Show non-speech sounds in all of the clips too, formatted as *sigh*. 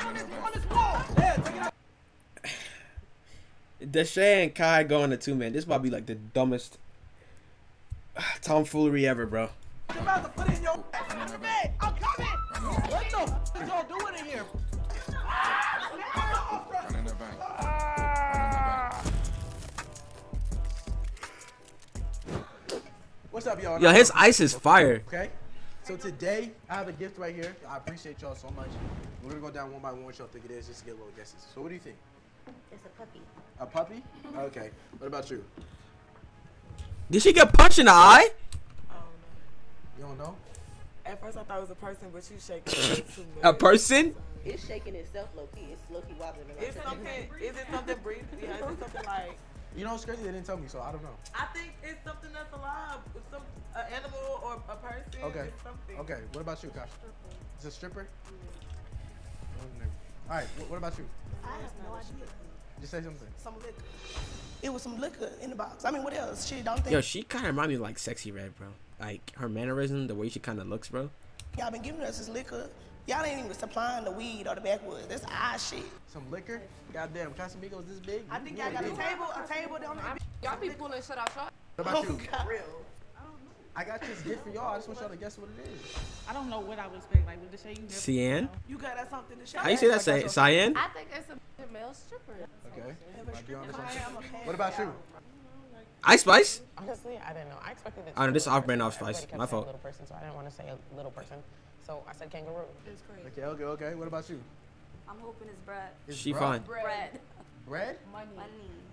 *sighs* Deshae and Kai going to two man. This might be like the dumbest *sighs* tomfoolery ever, bro. about to put in your I'm coming. What the f is y'all doing in here? What's up, y'all? Yo, his ice is fire. Okay. So today I have a gift right here. I appreciate y'all so much. We're gonna go down one by one. What y'all think it is, just to get a little guesses. So what do you think? It's a puppy. A puppy? Mm-hmm. Okay. What about you? Did she get punched in the eye? You don't know? At first I thought it was a person, but you shaking it too *laughs* much. A person? It's shaking itself low key. It's low key wobbling. around. Is something? Is it something breathing? Yeah, is it something like? You know what's crazy? They didn't tell me, so I don't know. I think it's something that's alive. It's some an animal or a person. Okay. Something. Okay. What about you, Kash? It's a stripper. All right. What, what about you? I have no idea. Just say something. Some liquor. It was some liquor in the box. I mean, what else? She don't think Yo, she kind of reminds me of like Sexyy Red, bro. Like her mannerism, the way she kind of looks, bro. y'all been giving us this liquor. Y'all ain't even supplying the weed or the backwoods. That's our shit. Some liquor. Goddamn, Casamigos this big. I think You y'all got a table, a table down there. Y'all be pulling shit out y'all. What about oh, you? God. I don't know. I got this gift for y'all. I just want y'all to guess what it is. I don't know what I would expect. Like with the shade, you never. Cyan? You got us something to show. How you say that? Say Cyan? I think it's a *laughs* male stripper. Okay. Might be on this. What about you? Ice Spice? Honestly, I didn't know. I expected it. Oh, no, to this be off brand little off spice. My kept saying fault. Little person, so I didn't want to say a little person. So I said kangaroo. It's crazy. Okay, okay, okay. What about you? I'm hoping it's bread. It's She bread. fine. Bread. Bread? Money.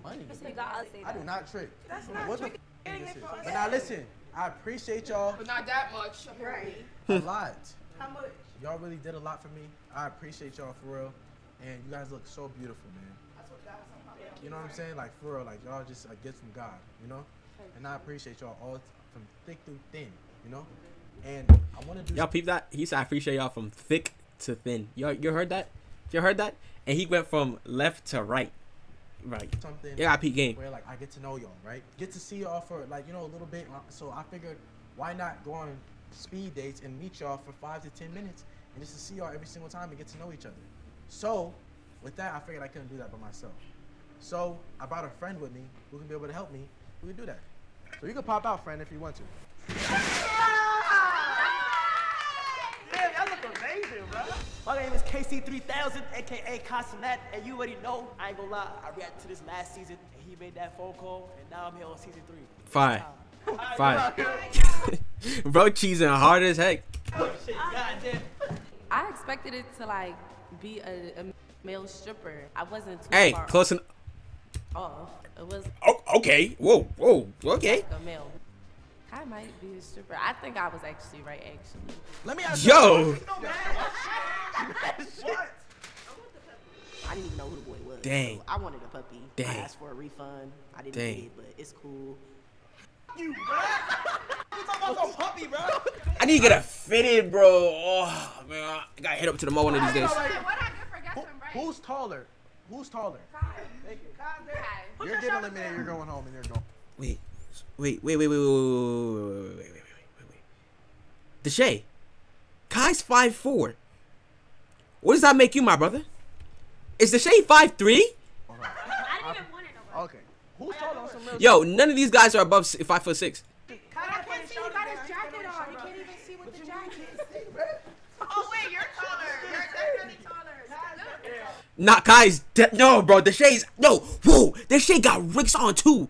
Money. You gotta say I do not trick. That's not what the f- this is. But now listen, I appreciate y'all But not that much. Right. a lot. How much? Y'all really did a lot for me. I appreciate y'all for real. And you guys look so beautiful, man. You know what I'm saying? Like for real, like y'all just a gift from God, you know? And I appreciate y'all all from thick through thin, you know? And I want to do Y'all peep that? He said, I appreciate y'all from thick to thin. Y'all, you heard that? You heard that? And he went from left to right. Right. something Yeah, I peep game. where like I get to know y'all, right? Get to see y'all for like you know a little bit. uh, So I figured, why not go on speed dates and meet y'all for five to ten minutes and just to see y'all every single time and get to know each other. So with that, I figured I couldn't do that by myself. So I brought a friend with me who can be able to help me. Who can do that? So you can pop out, friend, if you want to. Damn, y'all look amazing, bro. My name is KC3000, aka Casanet, and you already know, I ain't gonna lie, I reacted to this last season, and he made that phone call, and now I'm here on season three. Fine. Alright, Fine. come *laughs* Bro, cheesing hard as heck. on. Shit, goddamn. I expected it to like be a, a male stripper. I wasn't too Hey, far close enough. off. It was Oh, okay. Whoa, whoa. Okay. like a male. I might be a stripper. I think I was actually right. Actually, Let me ask Yo. What? *laughs* I didn't even know who the boy was. Dang. So I wanted a puppy. Dang. I asked for a refund. I didn't Dang. get it, but it's cool. You, bro. You talking about some puppy, bro? I need to get a fitted, bro. Oh, man. I got to head up to the mall one of these days. what I did forget Who, who's taller? Who's taller? You're getting eliminated. You're going home, and you're going. Wait. Wait, wait, wait, wait, wait, wait, wait, wait, wait, wait, wait, wait, wait. Deshae. Kai's 5'4". What does that make you, my brother? Is Deshae 5'3"? I didn't even want it over. Okay. Who's taller on some real? Yo, none of these guys are above 5 foot 6. I can't see. He got his jacket on. You can't even see what the jacket is. Oh wait, you're taller. You're definitely taller. Not Kai's. De- no, bro. Deshae's. No. Whoa. Deshae got Ricks on too.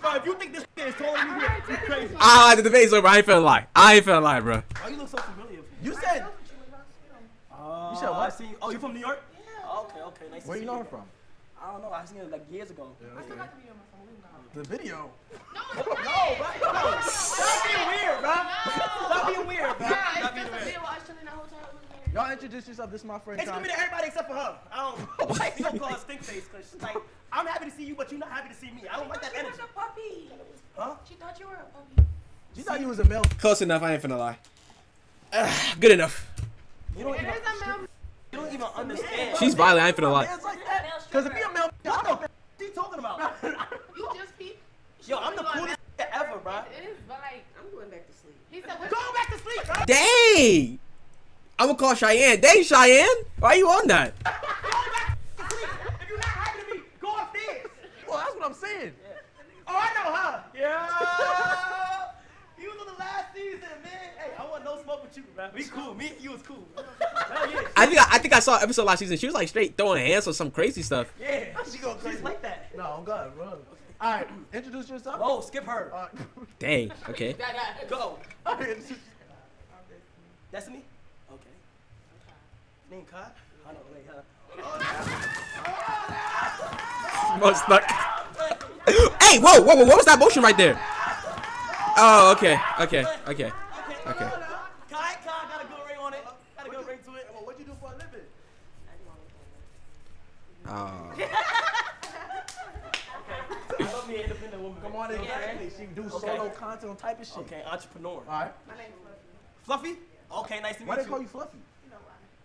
Bro, if you think this is taller than me, you crazy. Ah, the debate's over. I ain't finna lie. I ain't finna lie, bro. Oh, you look so familiar. You said. Oh, You said what? I see. Oh, you from New York? Yeah. Okay, okay. Nice to Where you know her from? I don't know. I seen it like years ago. I still like the video. On my phone. The video. No, bro. Stop being weird, bro. Stop being weird, bro. Stop being weird. Y'all Y'all introduce yourself. This is my friend. It's gonna Kai. be to everybody except for her. I don't. Why you gonna call her stink face? Cause she's like, I'm happy to see you, but you're not happy to see me. I don't like that She was energy. a puppy. Huh? She thought you were a puppy. She thought you was a male. Close enough. I ain't finna lie. Ah, good enough. You don't even. a male. You don't even understand. She's violent. I ain't finna lie. It's like that. Cause if you're a male, What the f- you talking about? *laughs* You just peep. Yo, I'm the coolest ever, bro. It is, but like, I'm going back to sleep. he said, what? Go back to sleep, bro. Dang. I'm gonna call Cheyenne. Dang, Cheyenne. Why you on that? Go back to sleep. If you're not happy to me, go upstairs. well, that's what I'm saying. Oh, I know, huh? Yeah. You was on the last season, man. Hey, I want no smoke with you, bro. We cool. Me and you was cool. Yeah. I think I, I think I saw an episode last season. She was like straight throwing hands or some crazy stuff. Yeah. She go crazy. She's like that. No, I'm good, bro. All right, introduce yourself. Oh, skip her. Uh, Dang. Okay. *laughs* Go. all right, introduce- Destiny? Okay. Name Kai? I know, wait, huh? Most stuck. hey, whoa, whoa, whoa! What was that motion right there? Oh, okay, okay, okay, okay. Kai, Kai got a good ring on it. Got a good ring to it. Well, what you do for a living? Oh. I love me independent woman. Come on in, family. She do Okay. solo content on type of shit. Okay, entrepreneur. All right. Fluffy? Okay, nice to meet you. Why they call you Fluffy?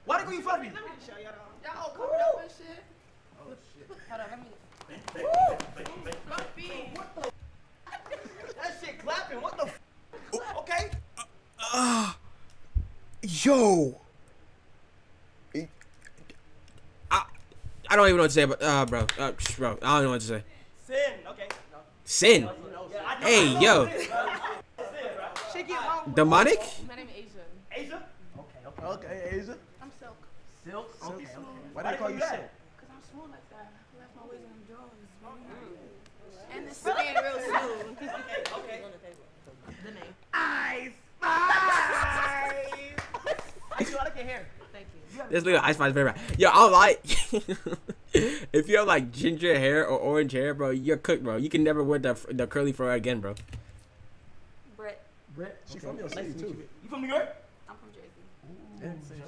Why they call you Fluffy? Y'all covered up and shit. Hold on, let me. Puppy. *laughs* That shit clapping. What the f? Okay. Uh, yo. I, I don't even know what to say, but uh, bro, uh, bro, I don't know what to say. Sin. Okay. Sin. Yeah, I know- Hey, I know yo. sin, bro. Sin, bro. She get home. Demonic? My name is Asia. Asia? Okay, okay. Okay, Asia. I'm silk. Silk? Okay, okay. Why they call you Silk? Cause I'm smooth like that. I left my ways in them drawers. And it's staying real smooth. Okay, okay. *laughs* The name. Ice Spice! *laughs* I do I like your hair. Thank you. This nigga Ice Spice very bad. Yo, I don't like. *laughs* if you have like ginger hair or orange hair, bro, you're cooked, bro. You can never wear the the curly fro again, bro. Brett. Brett. She from your city too. You from New York? I'm from Jersey. Jersey.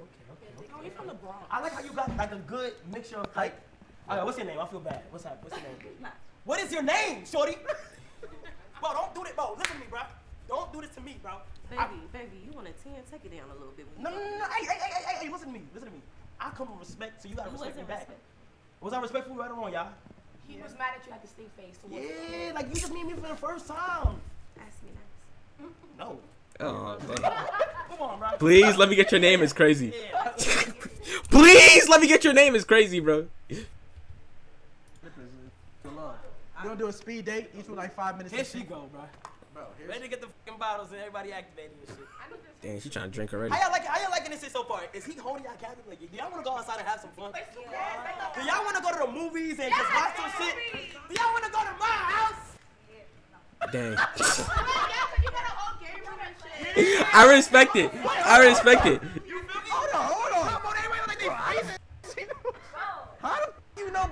Okay, okay, Oh, you from the Bronx. I like how you got like a good mixture of like. All right, what's your name? I feel bad. What's up? What's your name? *laughs* What is your name, shorty? *laughs* bro, don't do this, bro. Listen to me, bro. Don't do this to me, bro. Baby, baby, you want a 10? Take it down a little bit. No, no, no, no. Hey, hey, hey, hey, hey, hey, listen to me. Listen to me. I come with respect, so you gotta You respect me wasn't back. respect- Was I respectful right or wrong, y'all? He was mad at you like a stink face towards you. Yeah, like you just meet me for the first time. Ask me nice. No. Oh, *laughs* dang. Come on, bro. Please let me get your name. It's crazy. Yeah. Please let me get your name. It's crazy, bro. We're gonna do a speed date, each with like five minutes. Here to she go, bro. Bro, Ready to get the fucking bottles and everybody activated and shit. Dang, she trying to drink already. How y'all like? How y'all liking this shit so far? Is he holding y'all captive? Like, do y'all want to go outside and have some fun? Do y'all want to go to the movies and just watch some shit? Do y'all want to go to my house? Dang. *laughs* Yeah, 'cause you got an old game room and shit. I respect it. I respect it. You feel? Hold on, hold on. How about everybody like they freezing? How the f-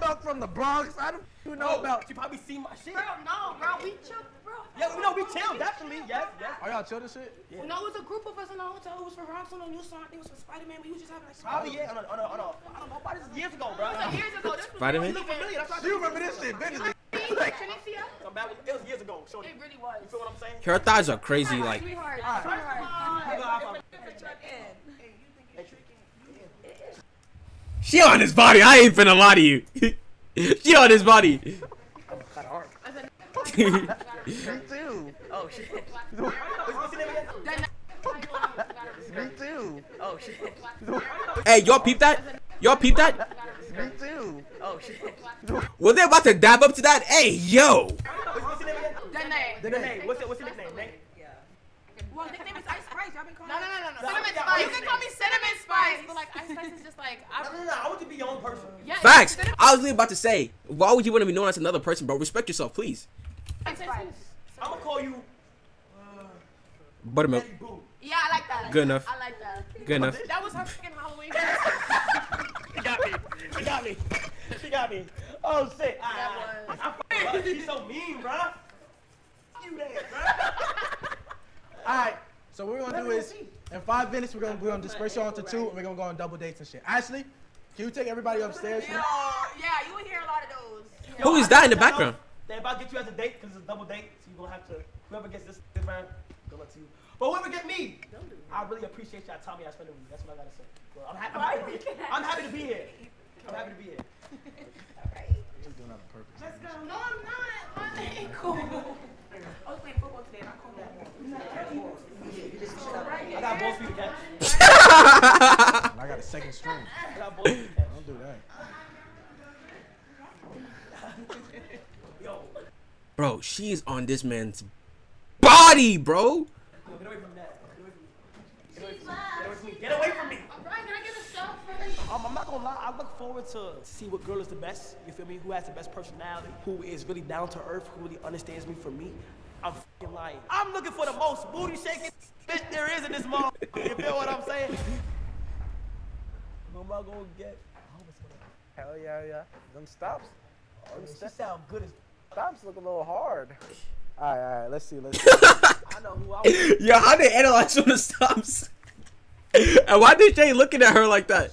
you about from the Bronx? How the f- you know Oh, about? you probably seen my shit. Bro, no, bro, we chill, bro. Yeah, we know we chill, definitely. Yes, yes. Are y'all chill this shit? No, it was a group of us in the hotel. It was for Ronson and you saw. I think it was for Spider Man. We was just having like. Probably yeah. On a, on a, on a, I don't know. Probably this is years ago, bro. It was years ago. This Spider-Man? You look familiar. That's why You remember this shit, vividly. Tunisia? I'm bad with- It was years ago. Shorty. It really was. You feel what I'm saying? Her thighs are crazy. Like, Sweetheart, sweetheart. go out for- she on his body. I ain't finna lie to you. *laughs* *laughs* she on his body. *laughs* Me too. Oh shit. What's what's your name again? Me too. Oh shit. hey, y'all peep that? Y'all peep that? Me too. Oh shit. Was they about to dab up to that? Hey, yo. What's, what's your name again? Danae. The name. What's your What's your nickname? Name? Well, nickname is Ice Spice. Y'all been calling No, no, no, no, no. Cinnamon Yeah, Spice. You can call me Cinnamon Spice. But like, Ice Spice is just like, No, I, no, no. I want you to be your own person. yeah. Facts. Cinnamon I was really about to say, why would you want to be known as another person, bro? Respect yourself, please. Spice. I'm gonna call you uh, Buttermilk. Yeah, I like that. Good enough. I like that. Good enough. That was her freaking Halloween. *laughs* She got me. She got me. She got me. Oh shit. That ah, was. I f- her. She's so mean, bruh. You there, bruh. *laughs* All right. So what we're gonna do is In five minutes, we're gonna we're gonna disperse y'all into two, and we're gonna go on double dates and shit. Ashley, can you take everybody upstairs? Yo, yeah, you would hear a lot of those. Yo, Who is I that in the background? know They about to get you as a date because it's a double date, so you're gonna have to whoever gets this this round, good luck to you. But whoever get me, I really appreciate y'all telling me I spent it with you. That's what I gotta say. Well, I'm, happy, I'm, happy to be, here. I'm happy to be here. I'm happy to be here. She's doing that on purpose. Let's go. No, I'm not. My ankle. I playing football today got a second string. Don't do that. Bro, she's on this man's body, bro. get away from that. Get away from me. Get away from me. Get away from me. Alright, can I get a shot for Um, I'm not gonna lie, I look forward to see what girl is the best. You feel me? Who has the best personality? Who is really down to earth? Who really understands me for me? I'm fing lying. I'm looking for the most booty shaking *laughs* bitch there is in this mall. You feel what I'm saying? Who am I gonna get? Hell yeah, yeah. Them stops. Oh, she sound good as. Stops look a little hard. *laughs* All right, all right. Let's see. Let's *laughs* see. I know who I want. Yo, how they analyze on the stops? and why did Jay looking at her like that?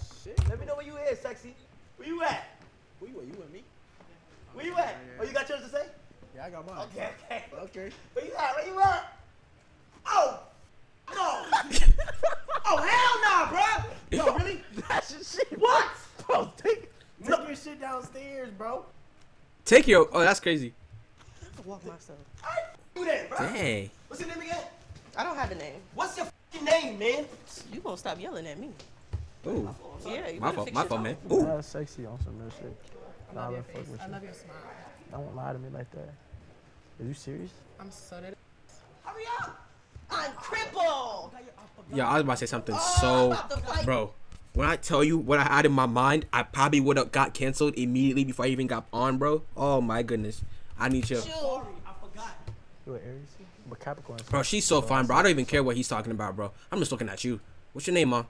Let me know where you at? Where you at? Who you? You and me? Where you at? Oh, you got yours to say? Yeah, I got mine. Okay, okay. Okay. Where you at? Where you at? Oh! No! *laughs* oh, hell no, bro! Yo, really? *laughs* That's your shit. What? Bro, take, take No. your shit downstairs, bro. Take your. Oh, that's crazy. I Walk myself. I do that, bro. Dang. What's your name again? I don't have a name. What's your name, man? You gonna stop yelling at me? Ooh. Yeah, you My better fault. My your fault, man. Ooh. That's sexy on some real shit. Nah, I love fuck with I you. love your smile. Don't lie to me like that. Are you serious? I'm so dead. Hurry up! I'm crippled. Yeah, I was about to say something oh, so, bro. When I tell you what I had in my mind, I probably would have got canceled immediately before I even got on, bro. Oh my goodness, I need you, Sorry, I forgot. You an Aries? But Capricorn. bro. She's so fine, bro. I don't even care what he's talking about, bro. I'm just looking at you. What's your name, mom?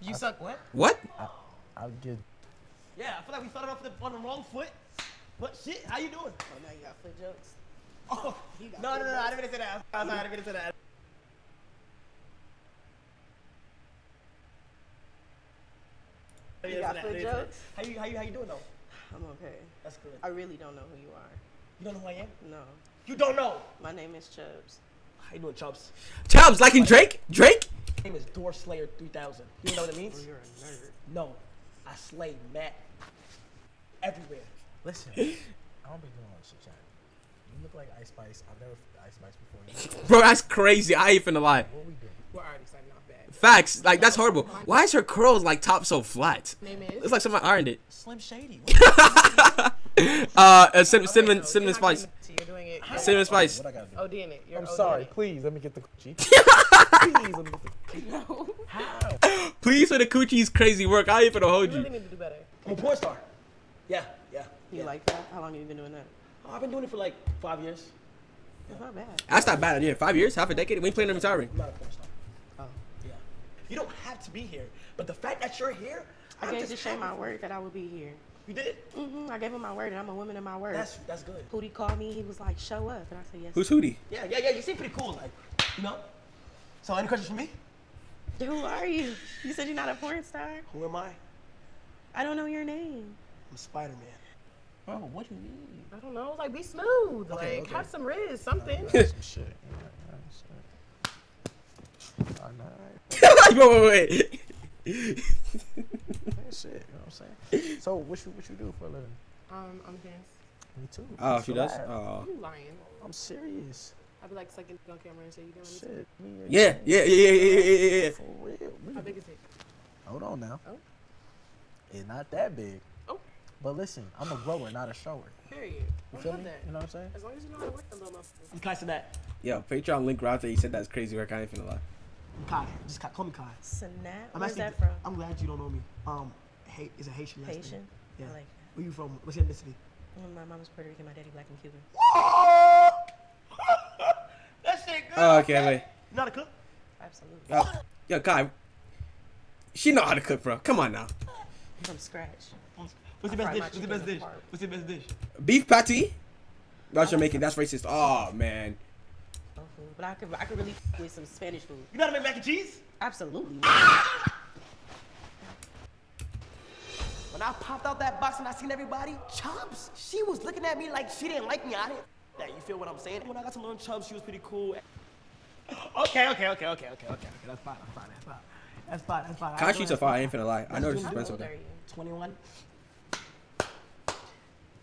You suck what? What? I'll get. Yeah, I feel like we started off the, on the wrong foot. But shit, how you doing? Oh, now you got foot jokes. Oh, no, no, no, I didn't mean to say that. I'm sorry, I didn't mean to say that. You got say that, foot didn't say that. jokes? How you, how you, how you doing though? I'm okay. That's good. I really don't know who you are. You don't know who I am? No. You don't know. My name is Chubbs. How you doing, Chubbs? Chubbs, liking Drake? Drake? My name is Door Slayer 3000. You know what it means? Oh, you're a nerd. No, I slay Matt everywhere. Listen, I don't be doing all this shit, chat. You look like Ice Spice. I've never f- Ice Spice before. Bro, that's crazy. I ain't finna lie. What we doing? We're already starting off bad. Facts. Like that's horrible. Why is her curls like top so flat? Name is? It's like someone ironed it. Slim Shady. *laughs* uh, uh cinnamon, cinnamon, cinnamon spice. You're doing it. Cinnamon spice. What I gotta do? Oh, damn it. You're I'm oh, sorry. damn Please let me get the *laughs* coochie. *laughs* Please let me get the. Please for the coochie's crazy work. I ain't finna hold it. You really you. need to do better. I'm a porn star. Yeah, yeah. You yeah. like that? How long have you been doing that? Oh, I've been doing it for like five years. It's not bad. That's not bad. Yeah, five years, half a decade. We ain't planning on retiring. I'm not a porn star. Oh. Yeah. You don't have to be here, but the fact that you're here, I I'm gave just Deshae my word that I would be here. You did. Mm-hmm. I gave him my word, and I'm a woman of my word. That's that's good. Hootie called me. He was like, "Show up," and I said, "Yes." Who's Hootie? Yeah, yeah, yeah. You seem pretty cool, like, you know. So, any questions for me? Who are you? You said you're not a porn star. Who am I? I don't know your name. I'm Spider Man. Bro, what do you need? I don't know. Like, be smooth. Okay, like, okay. have some rizz, something. Some *laughs* shit. Yeah, yeah, shit. Wait, wait, wait. *laughs* Shit. You know what I'm saying? So what you what you do for a living? um, I'm dance. Me too. Oh, she does. Oh. You lying. I'm serious. I'd be like sucking on camera and say you doing this. Shit. me and Yeah, yeah, yeah, yeah, yeah, yeah, yeah. For real. How big is it? Hold on now. Oh. It's not that big. Oh. But listen, I'm a grower, not a shower. Period. You I feel me? that. You know what I'm saying? As long as you know how to work them little muscles. I'm Kai Cenat. Yo, Patreon link right there. He said that's crazy work. I ain't finna lie. I'm Kai. Just Kai. Call me Kai. Cenat. I'm Where's actually. that from? I'm glad you don't know me. Um, hey, is a Haitian last name. Haitian. Yeah. I like that. Where you from? What's your ethnicity? Well, my mom was Puerto Rican, my daddy black and Cuban. Oh! That shit good. Oh, okay, wait. You Not a cook. Absolutely. Oh, yo, Kai. She know how to cook, bro. Come on now. From scratch. What's I your best dish? What's your best dish? apart. What's your best dish? Beef patty. That's Jamaican. That's racist. Oh man. food, but I could I could really f- with some Spanish food. You know how to make mac and cheese? Absolutely. Ah! When I popped out that box and I seen everybody, Chubbs, she was looking at me like she didn't like me. I didn't. That you feel what I'm saying? When I got to learn Chubbs, she was pretty cool. Okay, okay, okay, okay, okay, okay, okay. That's fine. That's fine. That's fine. That's fine. That's fine. Kai shoots a fire. I ain't finna lie. I know this is How expensive. old though. are you? 21.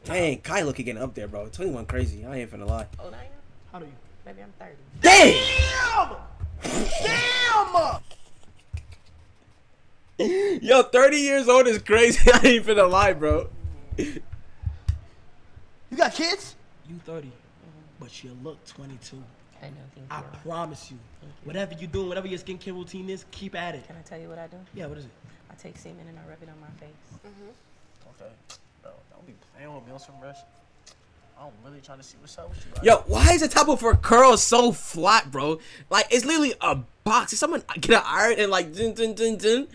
Dang, Kai looking getting up there, bro. 21 crazy. I ain't finna lie. Old are you? How do you? Maybe I'm 30. Damn! Damn! Yo, 30 years old is crazy. *laughs* I ain't finna lie, bro. You got kids? You 30, but you look 22. I know. Thank I you. promise you. Whatever you're doing, whatever your skincare routine is, keep at it. Can I tell you what I do? Yeah, what is it? I take semen and I rub it on my face. Okay. Bro, don't be playing with me on some rush. I'm really trying to see what's up with you. Yo, why is the top of her curl so flat, bro? Like, it's literally a box. Did someone get an iron and like, dun, dun, dun, dun?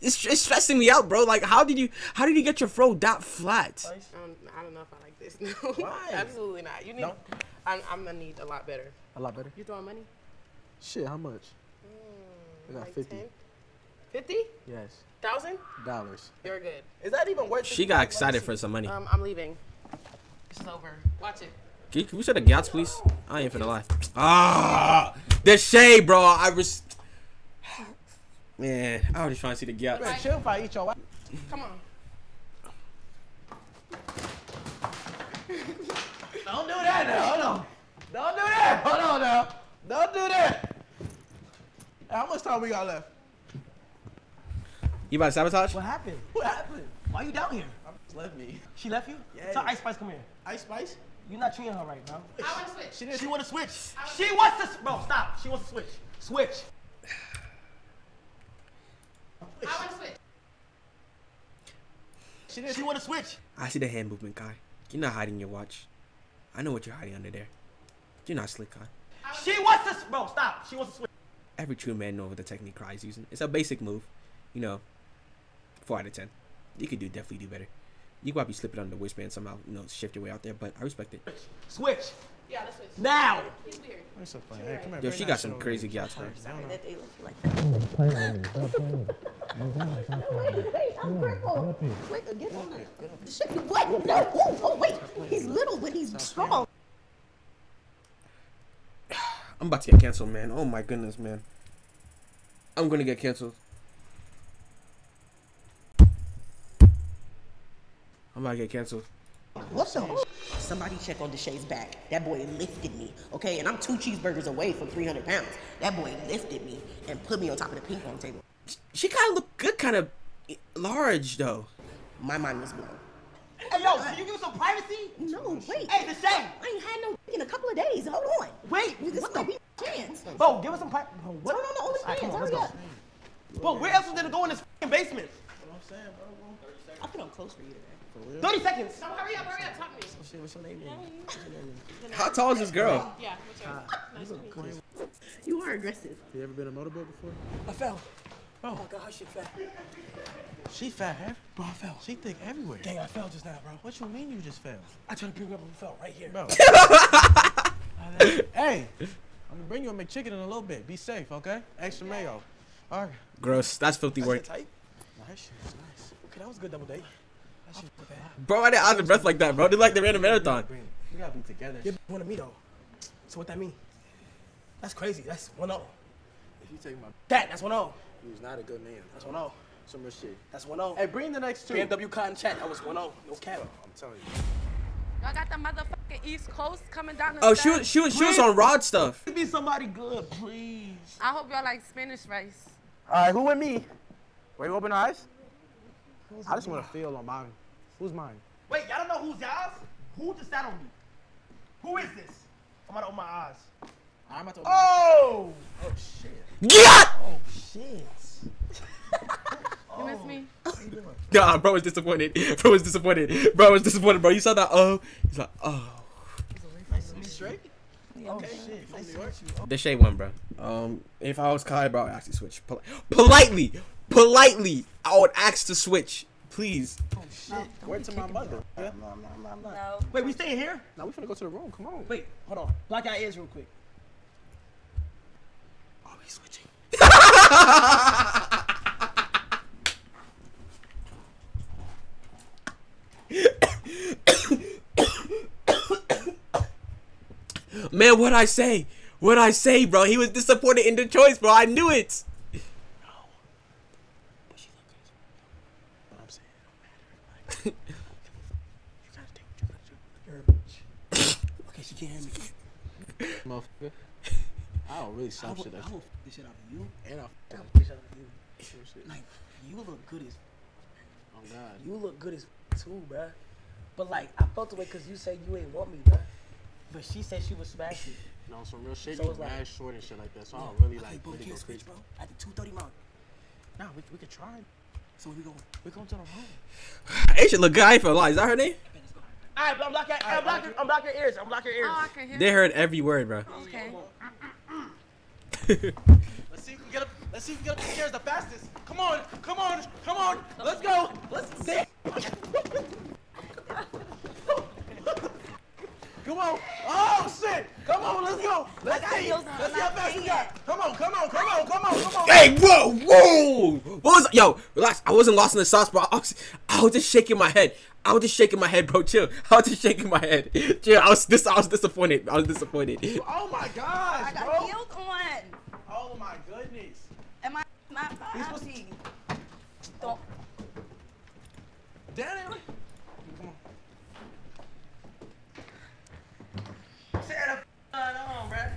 It's, it's stressing me out, bro. Like, how did you, how did you get your fro that flat? Um, I don't know if I like this. No, *laughs* Why? absolutely not. You need. No? I'm, I'm gonna need a lot better. A lot better. You throwing money? Shit, how much? I got Like 50. 10? Fifty Yes. thousand? Dollars. You're good. Is that even worth She got excited for some money. Um, I'm leaving. This is over. Watch it. Can, can we set the gats, please? I ain't finna lie. Ah, the shade, bro. I was. *sighs* Man, I was just trying to see the gats. Chill if I eat your. Come on. Don't do that now. Hold on. Don't do that. Hold on now. Don't do that. Hey, How much time we got left? You about to sabotage? What happened? What happened? Why are you down here? She left me. She left you? Yes. Tell Ice Spice come here. Ice Spice? You're not treating her right, bro. I want to switch. She didn't. She want to switch. She wants to. s- Bro, stop. She wants to switch. Switch. I want to switch. She didn't. She want to switch. I see the hand movement, guy. You're not hiding your watch. I know what you're hiding under there. You're not slick, Kai. She wants to. Bro, stop. She wants to switch. Every true man knows what the technique Kai's using. It's a basic move. You know, 4 out of 10. You could do definitely do better. You could probably slip it under the waistband somehow, you know, shift your way out there, but I respect it. Switch. Yeah, let's. Now. He's weird. I'm so funny. Hey, come here. Yo, she that got some over crazy here. gals, bro. Sorry that they look like that. Wait, get on the shit. What? No. Oh, oh, wait. He's little, but he's strong. I'm about to get canceled, man. Oh my goodness, man. I'm gonna get canceled. I'm about to get canceled. What the? Somebody check on Deshae's back. That boy lifted me, okay? And I'm two cheeseburgers away from 300 pounds. That boy lifted me and put me on top of the ping pong table. She kind of look good, kind of large though. My mind was blown. Hey, yo, can you give us some privacy? No, wait. Hey, the same. I ain't had no in a couple of days. Hold on. Wait. This what might the? be a chance. Bro, give us some privacy. What? Turn on the All right, come OnlyFans. on, let's Hurry go. up. Bro, where else is there to go in this fing basement? I'll put on close for you today. 30 seconds. So hurry up, hurry up, talk to me. Oh, shit, what's your name? How tall is this girl? Yeah, what's yours? You are aggressive. Have you ever been a motorboat before? I fell. Oh, oh my god, her shit fat. She fat, huh? Bro, I fell. She thick everywhere. Dang, I fell just now, bro. What you mean you just fell? I tried to pick her up and fell right here. Bro. *laughs* hey, I'm gonna bring you a McChicken in a little bit. Be safe, okay? Extra mayo. All right. Gross. That's filthy That work. shit tight. Nah, that shit is nice. Okay, that was a good double date. Bro, I didn't out of breath like that, bro. They like they ran a marathon. Bring- We gotta be together. You're one of me though. So what that mean? That's crazy. That's 1-0. If you take my, That, that's 1-0. he was not a good man. That's 1-0. Some real shit. That's 1-0. Hey, bring the next two. BMW cotton chat. That was 1-0. No cap. I'm telling you. Y'all got the motherfucking East Coast coming down the Oh, she stairs. was, she was, she was on Rod stuff. Be somebody good, please. I hope y'all like Spanish rice. All right, who with me? Wait, you open eyes? I just want to feel on mine. Who's mine? Wait, y'all don't know who's y'all? Who just sat on me? Who is this? I'm gonna open my eyes. I'm about to. Oh! Oh shit. Yeah! Oh shit. *laughs* You miss me? *laughs* Nah, bro was disappointed. *laughs* Bro was disappointed. Bro was disappointed, bro. You saw that? Oh, he's like, oh. Nice to meet you. Straight? Okay. Shit. From New York. The shade one, bro. Um, if I was Kai, bro, I'd actually switch. Pol- politely, politely, I would ask to switch, please. Shit. Word to my mother. Yeah. No. Wait, we staying here? Now we finna go to the room. Come on. Wait, hold on. Block your ears real quick. he's switching. *coughs* Man, what I say? What I say, bro? He was disappointed in the choice, bro. I knew it. But I'm saying it don't matter. Like, you gotta take what you gotta do. You're a bitch. Okay, she can't hear me. Motherfucker. *laughs* I don't really I stop will, shit. I will f the shit out of you. And I'll I will f the shit out of you. Like, you look good as Oh God. you look good as too, bruh. But like, I felt the way because you said you ain't want me, bruh. But she said she was smashing. *laughs* No, some real shit. So you it's like- short and shit like that. So I don't really like boom, really go switch, bro. At the 230 mark. Nah, we, we could try. So we going? We going to the room. Asia look good. I ain't feel lie. Is that her name? All right, but I'm blocking, I'm blocking, your ears. I'm blocking your ears. Oh, I can hear They heard every word, bro. Okay. Let's see if we get up. Let's see if we get up the stairs the fastest. Come on, come on, come on. Let's go. Let's see. Come on. Oh shit. Come on, let's go. Let's see. Let's see how fast we got. Come on, come on, come on, come on, come on. Hey, whoa, whoa! What was yo? Relax. I wasn't lost in the sauce, bro. I was, I was just shaking my head. I was just shaking my head, bro. Chill. *laughs* I was just shaking my head. Chill. I was this. I was disappointed. I was disappointed. Oh my gosh, I got bro. heels on. Oh my goodness. Am I not happy? Don't. Damn it. Come on. Say that f- on, bruh.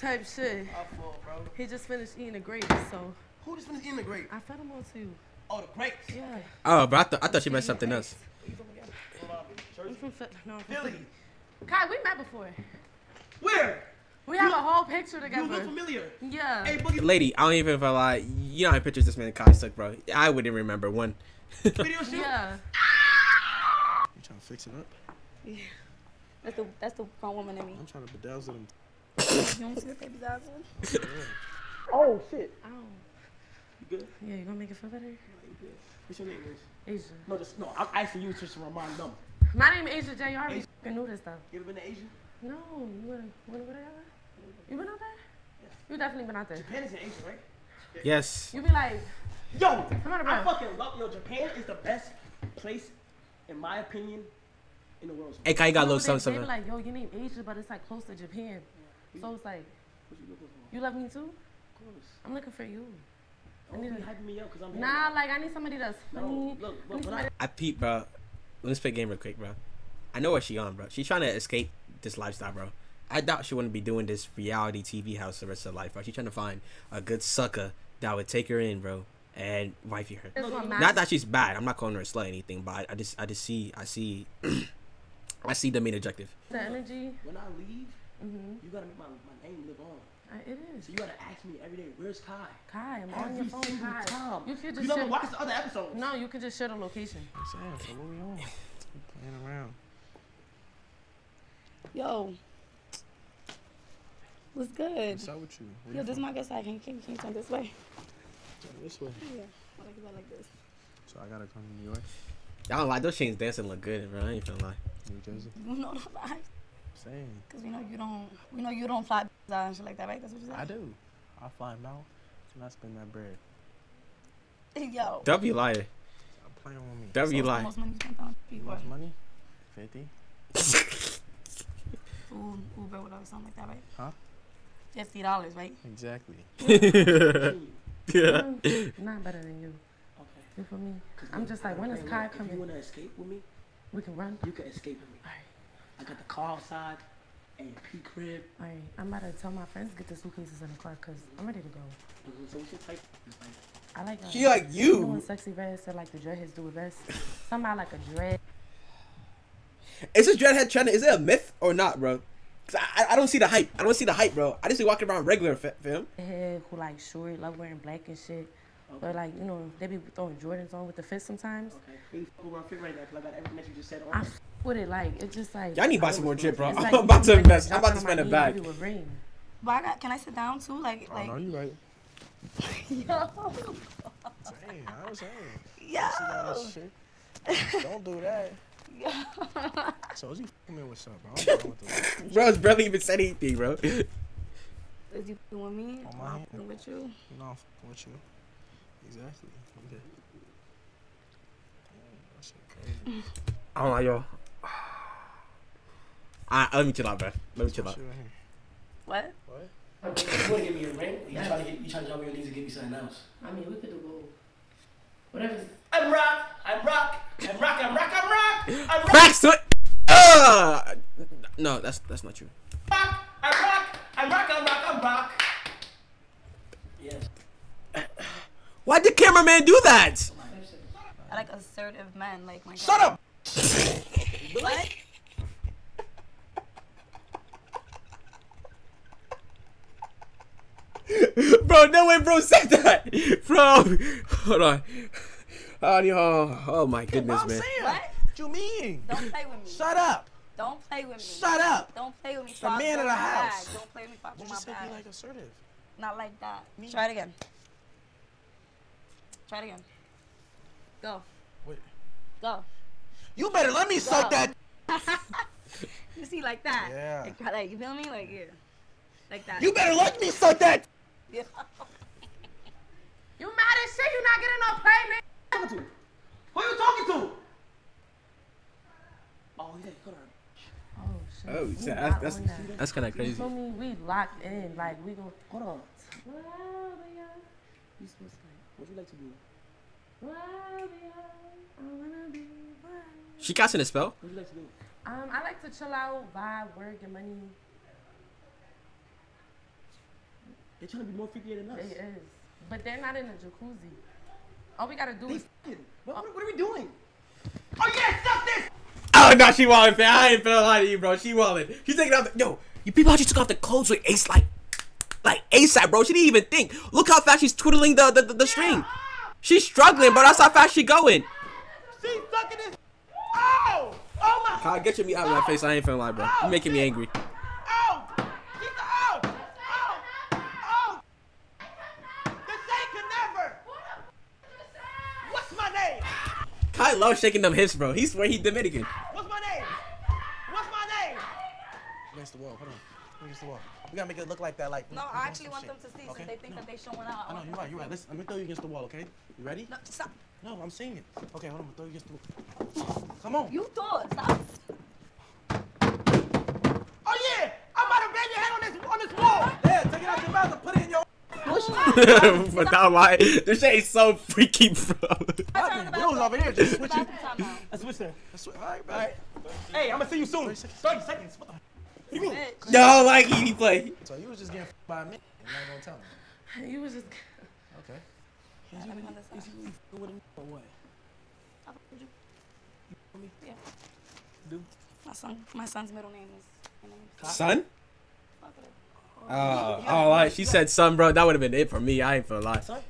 Type shit. I fall, bro. He just finished eating the grapes, so Who just finished eating the grape? I fed him all too. Oh, the grapes. Yeah. Oh, but I thought I thought she meant something else. I'm from Philly. No, I'm from Philly. Philly. Kai, we met before. Where? We have a whole picture together. You look familiar. Yeah. Hey, Boogie, Lady, I don't even feel like you know how many pictures this man Kai took, bro. I wouldn't remember one. video *laughs* shoot? Yeah. You trying to fix it up? Yeah. That's the that's the grown woman in me. I'm trying to bedazzle them. You don't see the baby dazzle? *laughs* Oh, shit. Ow. You good? Yeah, you gonna make it feel better? You good. What's your name, Liz? Asia. No, just, no, I'm asking you just to remind them. My name is Asia J. You already fucking knew this stuff. You ever been to Asia? No, you wanna, wanna go together? You been out there? You definitely been out there. Japan is in Asia, right? yes. You be like, Yo, Come on, I fucking love, yo, Japan is the best place, in my opinion, in the world. Hey, Kai, got a no, little they, something, they be like, yo, your name Asia, but it's like close to Japan. So it's like, you you love me too? Of course. I'm looking for you. I Don't need be a, hyping me up because I'm nah, like I need somebody that's No, funny. look, I look, I, somebody I peep, bro. Let's play a game real quick, bro. I know what she on, bro. She's trying to escape this lifestyle, bro. I doubt she wouldn't be doing this reality TV house the rest of her life, bro. She's trying to find a good sucker that would take her in, bro, and wifey her. Not that she's bad. I'm not calling her a slut or anything, but I, I just, I just see, I see, *clears throat* I see the main objective. the energy. when I leave, Mm-hmm. you gotta make my, my name live on. It is. So you gotta ask me every day, where's Kai? Kai, I'm on your Every phone. single Kai. time. You could You just never share, watched the other episodes. no, you could just share the location. Sam, so what we on? We playing around. Yo. What's good? What's up with you? Where Yo, you this is my good side. Can you, can can you turn this way? Turn This way. Yeah. I like that like this. So I gotta come to New York, Y'all don't lie. Those chains dancing look good, bro. I ain't finna lie. New Jersey. You know the vibe. Same. Cause we know you don't. We know you don't fly out and shit like that, right? That's what you I do. I fly him out and I spend that bread. *laughs* Yo. W liar. Stop playing with me. W So what's the liar. most money spent on people? want money? Fifty. *laughs* Food, Uber, whatever, something like that, right? Huh? Fifty dollars, right? Exactly. *laughs* yeah. Not better than you. Okay. You feel me? 'Cause I'm just like, when is hey, Kai look, If you wanna escape with me, We can run. you can escape with me. Alright, I got the car outside and P crib. alright. I'm about to tell my friends to get the suitcases in the car because I'm ready to go. So what's your type? It's like, I like uh, She like you. doing you. sexy vests or like the dreadheads do it best. Somebody like a dread. Is this dreadhead trending? Is it a myth or not, bro? 'Cause I, I- I don't see the hype. I don't see the hype, bro. I just see walking around regular fi- film. head who like short, love wearing black and shit. But like, you know, they be throwing Jordans on with the fit sometimes. okay. Hey, fuck fit right now because I got everything that you just said on. f- with it like it's just like Y'all need to buy some more drip, bro. it's I'm *laughs* about to you invest. I'm about to on spend my a knee bag. and do. But I got. Can I sit down too? Like, Oh like. no, you right. *laughs* Yo. Saying, I was saying. Yo. See all that shit? Don't do that. Yo. So is he fucking me? What's *laughs* up, bro? I'm down with the Bro's barely even said anything, bro. Is you with me? On my I'm fucking with you. You know I'm fucking with you. Exactly. Okay. Damn, that shit crazy. I don't like yo. Alright, let me chill out, bro. Let me chill out. Shit right here. What? What? You wanna give me a ring? You trying to get you trying to drop me your knees and give me something else? I mean, we could do both. Whatever. I'm rock. I'm rock. I'm rock. I'm rock. I'm rock. I'm rock. Facts to it. Uh, no, that's that's not true. rock. I'm rock. I'm rock. I'm rock. I'm rock. Why'd the cameraman do that? I like assertive men, like my. Shut up! What? bro, no way, bro said that, bro. Hold on. Oh, oh, oh my goodness, man. saying. What? What you mean? Don't play with me. Shut up. Don't play with me. Shut up. Don't play with me. The man of the house. bag. Don't play with me. Fuck You with my just said bag. be like assertive. Not like that. Try it again. Try it again. Go. Wait. Go. You better let me suck that. *laughs* You see, like that. Yeah. Like, like, you feel me? Like here. Like that. You better let me suck that. Yeah. *laughs* You mad as shit? You not getting no play, nigga? Talking to? Who you talking to? Oh, yeah. Hold on. Oh shit. Oh, so not that's that's, that. that's kind of You crazy. feel me? We locked in. Like we gon' Hold on. Well, yeah. You supposed to like. What you like to do? Well, yeah. I wanna be. She casting a spell. What you like to do? Um, I like to chill out, vibe, work, and money. They're trying to be more freaky than us. It is, but they're not in a jacuzzi. All we gotta do They is. What, what, what are we doing? Oh yeah, stop this! Oh no, she wildin', fam. I ain't finna lie to you, bro. She wildin'. She's taking off the yo. You people how she took off the clothes with Ace like, like ASAP, bro. She didn't even think. Look how fast she's twiddling the the, the, the string. She's struggling, bro. That's how fast she going. She's sucking this. Oh! Oh my! Kyle, get your meat out of my face. I ain't feeling like, bro. You're making me angry. Oh! She's oh! Oh! oh! The same can never. What's my name? Kyle loves shaking them hips, bro. He swear he Dominican. What's my name? What's my name? Against the wall. Hold on. Against the wall. We gotta make it look like that. Like. No, I actually want shit. them to see, Okay? so they think No. that they showing out. I know you're right. You're right. Listen, let me throw you against the wall. Okay? You ready? No, stop. No, I'm saying it. Okay, hold on. I'm gonna throw you against the wall. Come on. You thought. Stop. Oh yeah! I'm about to bang your head on this on this wall. Yeah, take it out your mouth and put it in your. *laughs* *laughs* but not why. This shit is so freaky, bro. Fucking rules over here. Just switch it. Bathroom time out. Let's switch there. That's what- All right, all right. Hey, I'm gonna see you soon. 30 seconds. What the? What do you mean? No, like he play. So you was just getting f***ed by me. You're not gonna tell me. *laughs* you was just. Okay. Yeah, let me put this Is you really with him or what? I'll put you- feel me? Yeah. Do? My son. My son's middle name is. my name is- Son? Fuck with. Oh, uh, oh, like she said, son, bro. That would have been it for me. I ain't finna lie. Son?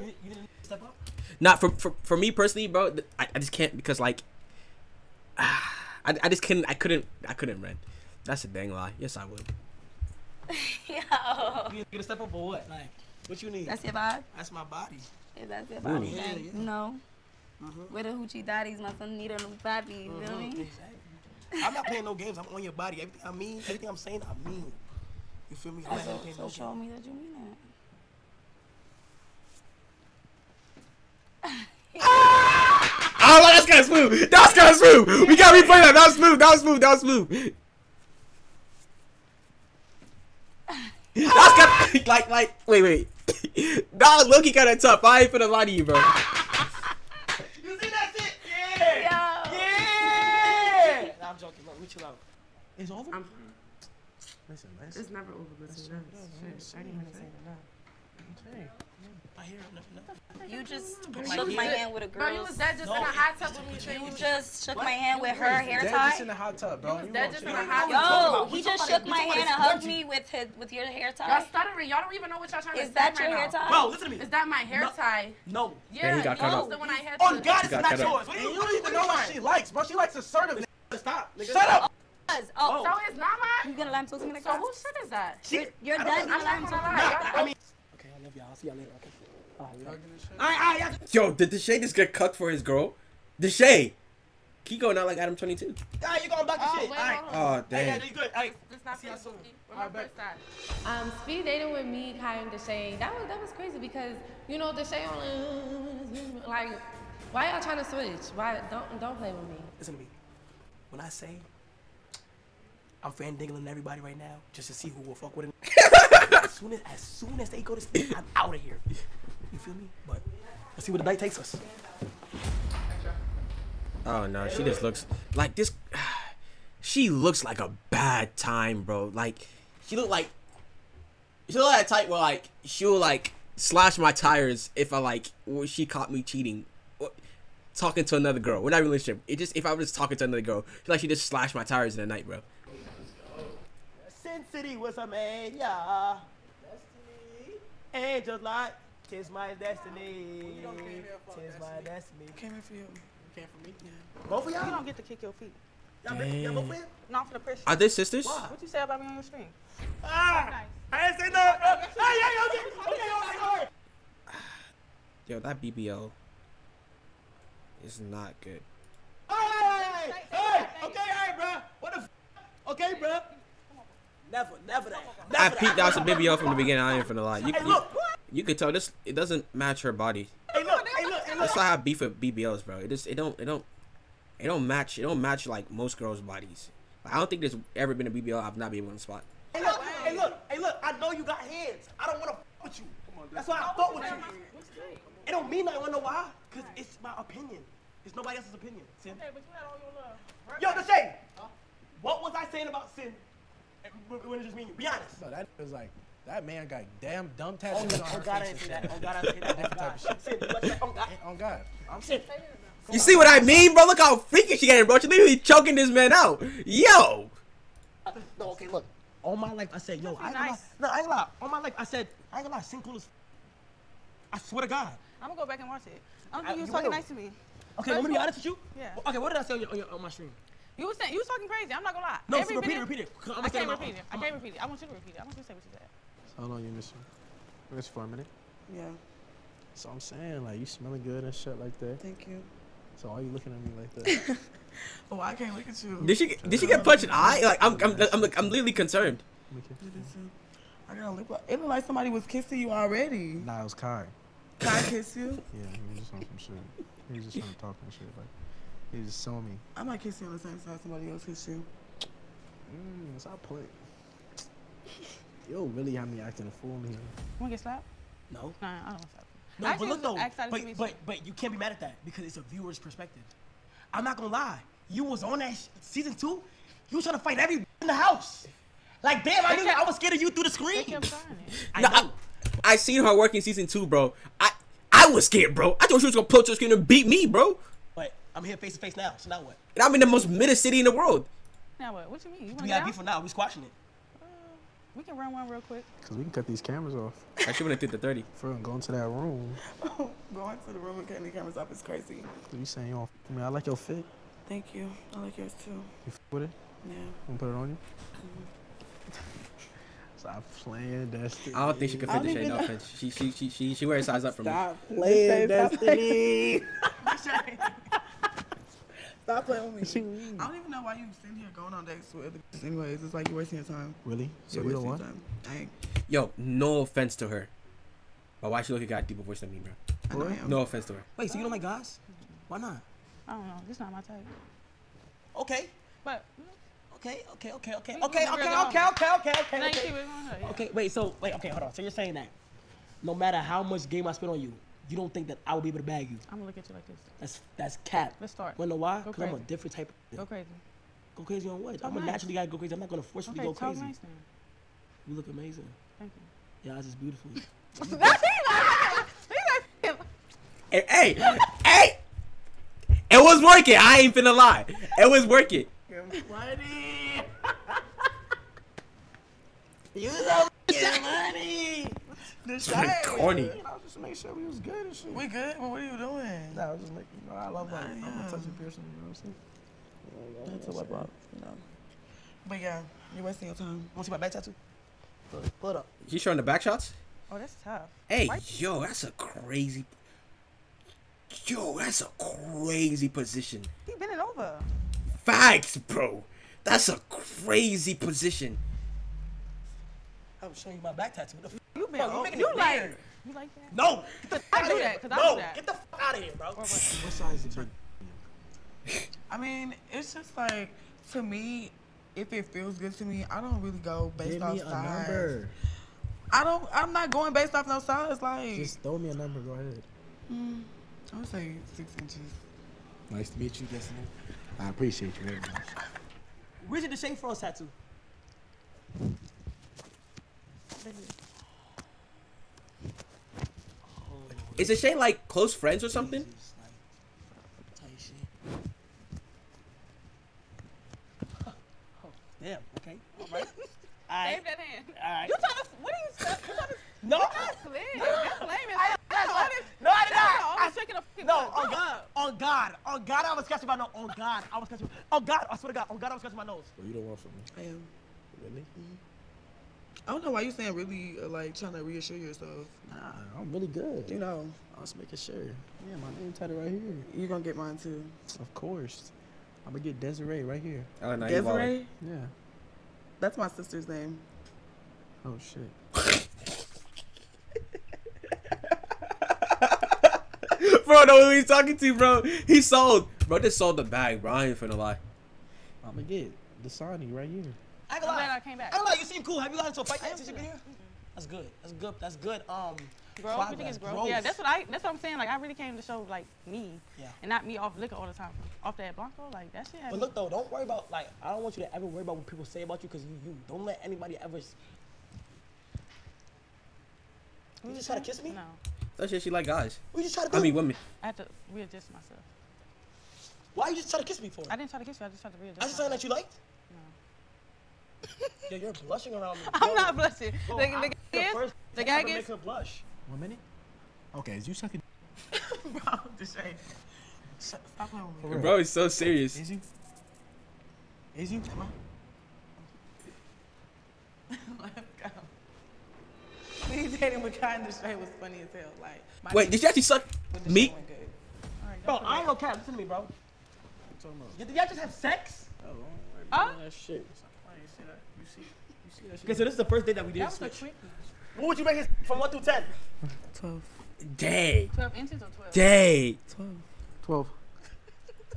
Mm, you, you didn't step up? Not for for, for me personally, bro. I, I just can't because like, *sighs* I, I just couldn't. I couldn't. I couldn't rent. That's a dang lie. Yes, I would. *laughs* Yo. You gonna step up or what? Like, what you need? That's your vibe? That's my body. If that's your body, Ooh. then Yeah, yeah. no. Mhm. With a hoochie daddies, my son need a new pappy. You feel me? Exactly. I'm not playing no games. I'm on your body. Everything I mean, everything I'm saying, I mean. You feel me? I'm not So, playing so no show games. me that you mean that. *laughs* Oh, that's kind of smooth. That's kind of smooth. We gotta replay that. That was smooth. That was smooth. That was smooth. That's kind of *laughs* like like. Wait, wait. *laughs* Dog, Loki kind of tough. I ain't finna lie to you, bro. You see that shit? Yeah. Yo. Yeah. Nah, I'm joking. Look, we chill out. It's over. I'm, Listen, man. it's never over Listen, us. Shit, I didn't even say that. Okay. I hear nothing. nothing. You just my shook my head. hand with a Bro, you was dead just No. in a hot tub with me. You saying just shook my hand with her hair Dad just in tie. the hot tub, bro. was You dead just in a hot tub. Yo, he just shook my hand and hugged me with his with your hair Y'all stuttering. Y'all don't even know what y'all trying to say. Is that your hair tie? Bro, listen to me. Is that my hair tie? No. Yeah, he got cut knows the one I had On. God, it's not yours. And you you don't even know what she likes, bro. She likes assertive. Stop. Shut up. Oh. oh, So it's not mine? you gonna let him talk to me like So that? whose shit is that? She, You're I dead. I'm gonna not gonna lie. I mean, okay, I love y'all. I'll see y'all later. Okay. All right, Y'all give a shit? all right, all right. Yo, did Deshae just get cucked for his girl? Deshae. Kiko not like Adam 22. Ah, you going back to Oh, shit. wait, All right. hold Oh Hey, yeah, damn. you good. All right. Let's not See y'all soon. Bookie. Where All my right, first time? Um, speed dating with me, Kai and Deshae. That was that was crazy because you know Deshae only like. Why y'all trying to switch? Why don't don't play with me? Listen to me. When I say I'm fan dingling everybody right now just to see who will fuck with it. *laughs* as soon as as soon as they go to sleep, I'm out of here. You feel me? But let's see where the night takes us. Oh no, she just looks like this. *sighs* She looks like a bad time, bro. Like she look like she look like a type where like she'll like slash my tires if I like she caught me cheating, or talking to another girl. We're not in a relationship. It just if I was talking to another girl, she like she just slashed my tires in the night, bro. Sin City was a man, yeah. Destiny. Angels like, tis my destiny. Tis my destiny. Came here for you. Came for me. Both of y'all? y'all? don't get to kick your feet. Y'all, both- y'all both in? Not for the pressure. Are they sisters? Why? What you say about me on your stream? Ah! I ain't say nothing. bro. Hey, hey, okay, okay, okay, okay. Yo, that BBL is not good. Hey, hey, okay, all right, bro. What the f? Okay, bro. Never, never that. Never I that. peeked out some BBL from the beginning. I ain't finna lie. You, Hey, look. you could tell this. It doesn't match her body. Hey, look, hey, look, hey, look. That's why I have beef with BBLs, bro. It just it don't it don't it don't match it don't match like most girls' bodies. Like, I don't think there's ever been a BBL I've not been able to spot. Hey, look, hey, look, hey, look. I know you got hands. I don't want to fuck with you. On, That's why I fuck with you. It don't mean nothing. Wanna know why? Cause it's my opinion. It's nobody else's opinion. Sin. Hey, but you had all your love. Yo, Deshae. What was I saying about sin? When when it just mean you? Be honest. No, that was like that man got damn dumb Oh, tattoos on oh her God, I face didn't and say shit. that. Oh God, I didn't that. *laughs* Different type of shit. You? Oh God. On oh, oh, God. I'm sin. You see what I mean, bro? Look how freaky she getting, bro. She literally choking this man out. Yo. No, okay, look. All my life I said, yo, I ain't gonna lie. nice. No, I ain't gonna lie. All my life I said, I ain't gonna lie. Sin cool as. I swear to God. I'm gonna go back and watch it. I don't I- think you was talking will. nice to me. Okay, let me be honest with you. Yeah. Okay, what did I say on, your, on, your, on my stream? You was saying you was talking crazy. I'm not gonna lie. No, Every so repeat it, repeat it. 'cause I'm I gonna can't repeat it. I I'm- can't repeat it. I want you to repeat it. I want you to say what you said. How long you missing? Miss for a minute. Yeah. So I'm saying like you smelling good and shit like that. Thank you. So why you looking at me like that? *laughs* Oh, I can't look at you. Did she did she get punched in the eye? Like I'm I'm I'm, like, I'm literally concerned. I got lip. It looked like somebody was kissing you already. nah, it was Kai. Can I kiss you? *laughs* Yeah, he was just on some shit. He was just trying to talk and shit. Like he was just showing me. I might kiss you on the same side somebody else kiss you. Mm, stop playing. *laughs* Yo, really had me acting a fool in here. Want to get slapped? No. Nah, I don't want to slap. No, I but look though, but, but, you. but you can't be mad at that because it's a viewer's perspective. I'm not gonna lie, you was on that sh- season two, you was trying to fight every *laughs* in the house. Like damn, I knew that I was scared of you through the screen. *laughs* I No, know. I, I seen her work in season two, bro. I I was scared, bro. I thought she was gonna pull to the screen and beat me, bro. But I'm here face to face now, so now what? And I'm in the most middle city in the world. Now what? What you mean? You want We to got get beef for now. We squashing it. We can run one real quick. Cause we can cut these cameras off. I should have did the thirty. For real, go into that room. *laughs* Going to the room and cutting the cameras off is crazy. You saying you don't? f- I mean, I like your fit. Thank you. I like yours too. You f- with it? Yeah. Wanna put it on you? Mm-hmm. Stop playing, Destiny. I don't think she could I fit Deshae. No even- offense. She she she she she wears size up for me. Stop playing, Stop Destiny. *laughs* Stop playing with me. I don't even know why you sitting here going on dates with other Anyways, it's like you're wasting your time. Really? So You're you know wasting what? your time. I ain't. Yo, no offense to her, but why she look like got a deeper voice than me, bro? I know I am. No offense to her. Wait, so you don't like guys? Why not? I don't know. This not my type. Okay. But Okay, okay, okay, okay, We- okay, okay, okay, okay, okay, okay, Now you okay. keep it going, yeah. Okay, wait, so wait, okay, hold on. So you're saying that no matter how much game I spend on you, you don't think that I will be able to bag you? I'm gonna look at you like this. That's that's cap. Let's start. Wanna know why? Because I'm a different type of Go crazy. Go crazy on what? Talk I'm a naturally guy go crazy. I'm not gonna force you Okay, to go crazy. nice then. You look amazing. Thank you. Your eyes is beautiful. *laughs* Hey, hey, hey! It was working. I ain't finna lie. It was working. Money. *laughs* you know get money. The Fucking corny. I was just making sure we was good and shit. We good? Well, what are you doing? Nah, I was just making. You know, I love like I'm yeah. a touching person. You know what I'm saying? That's a whip up, you know. But yeah, you're wasting your time. Want to see my back tattoo? Put, it up. You showing the back shots? Oh, that's tough. Hey, Why- yo, that's a crazy. Yo, that's a crazy position. He bending over. Facts, bro. That's a crazy position. I'm showing you my back tattoo. What the f- You been Bro, you You like. weird. You like that? No. Get the f- I outta do here. that, 'cause I no. do that. Get the f- out of here, bro. What size is big? I mean, it's just like to me, if it feels good to me, I don't really go based Give off me a size. number. I don't. I'm not going based off no size. Like, Just throw me a number. Go ahead. mm, I would say six inches. Nice to meet you, Destiny. I appreciate you very much. Where's your Deshae Frost tattoo? Is it Shane like close friends or something? *laughs* Damn. Okay. All right. *laughs* All right. Save that hand. All right. You trying to? What are you? You trying *laughs* to? No. That's lame. That's lame. I- That's no, honest. no, I did not. No, I- I'm shaking a fucking No, on oh, oh, God, on God, on God, I was scratching my nose. On God, I was scratching. On God, I swear to God, on God, I was scratching my nose. Well, you don't want from me. I am. Really? Mm-hmm. I don't know why you saying really uh, like trying to reassure yourself. Nah, I'm really good. You know, I was making sure. Yeah, my name tatted right here. you gonna get mine too. Of course. I'm gonna get Desiree right here. Oh, no, you. Desiree. Yeah. That's my sister's name. Oh shit. *laughs* bro, know who he's talking to, bro. He sold. Bro, just sold the bag, bro. I ain't finna lie. I'm gonna get Dasani right here. I ain't I'm gonna glad lie. I came back. I don't know. You seem cool. Have you gotten into a fight yet since you've been here? That's good. That's good. That's good. Um, Growth, we think it's growth. Yeah, that's what I. That's what I'm saying. Like I really came to show like me, Yeah. and not me off liquor all the time. Off that blanco, like that shit. had But me- look though, don't worry about like I don't want you to ever worry about what people say about you because you, you don't let anybody ever. s- You just try to kiss me? No, That shit, she like guys. We just try to do? I mean, women. I had to readjust myself. Why you just try to kiss me for? I didn't try to kiss you. I just tried to readjust. I just something myself. that you liked. Yo, you're blushing around me. I'm not blushing. bro, The, I'm the, the guy is, the to guy ever is. make her blush. One minute? Okay, is you sucking? *laughs* Bro, Deshae. Shut- Stop playing with me. Bro, it's so serious. Is you? Is you? *laughs* Let's go. Me dating with Kai and Deshae was funny as hell. Like, my Wait, did you actually suck with Deshae meat? went. Bro, I ain't no cap. Listen to me, bro. Did y'all just have sex? Huh? That shit. You see that? You see? You see that shit? Okay, so this is the first day that we did That was switch. quick. What would you rate his from one through ten? Twelve. Day. Twelve inches or twelve. Day. Twelve. Twelve.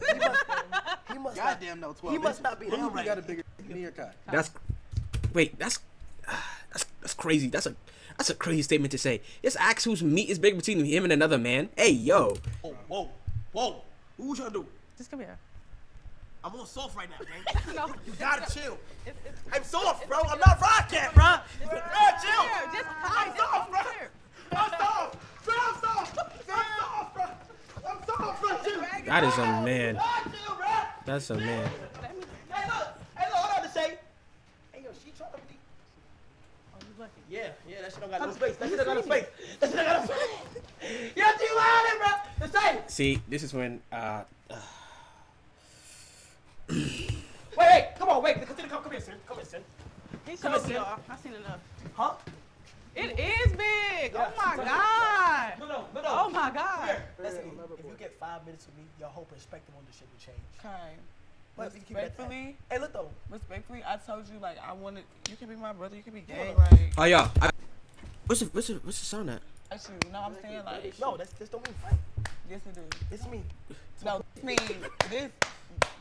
He must, he must not. Goddamn no, twelve. He must not be Who down right. got a bigger me or Kai? That's. Wait, that's. *sighs* That's that's crazy. That's a that's a crazy statement to say. Just ask whose meat is big between him and another man. Hey, yo. Oh, whoa, whoa, whoa. What you trying to do? Just come here. I'm on soft right now, gang. *laughs* No. You gotta chill. It's, it's, I'm soft, bro. I'm not rock cat, bro. Bro, chill. Just I'm hide. soft, bro. I'm soft. Bro, I'm soft. I'm soft, bro. I'm soft, bro. Chill. That is a man. Chill, bro. That's a man. Hey, look. Hey, look. Hold on to say. Hey, yo, she trying to be. Oh, you lucky. Yeah, yeah, that shit don't got no space. That shit don't got no space. That shit don't got no space. You're too loud, bro. The same. See, this is when uh Wait, wait. Come on, wait. Continue. Come, come here, son. Come here, son. He Come here, on, me, Sid. y'all. I seen enough. Huh? It is big. Yeah, oh my touch god. No, no, no, no. Oh my god. Here, listen. If you get five minutes with me, your whole perspective on this shit will change. Kai. But you keep it at that. Respectfully, Hey, look though. respectfully, I told you like I wanted. You can be my brother. You can be gay. Yeah. Like, Oh yeah. I, what's the what's the what's the sound at? that's you. No, I'm saying like. No, that's this don't mean fight. Yes, it do. It's me. No, this mean this.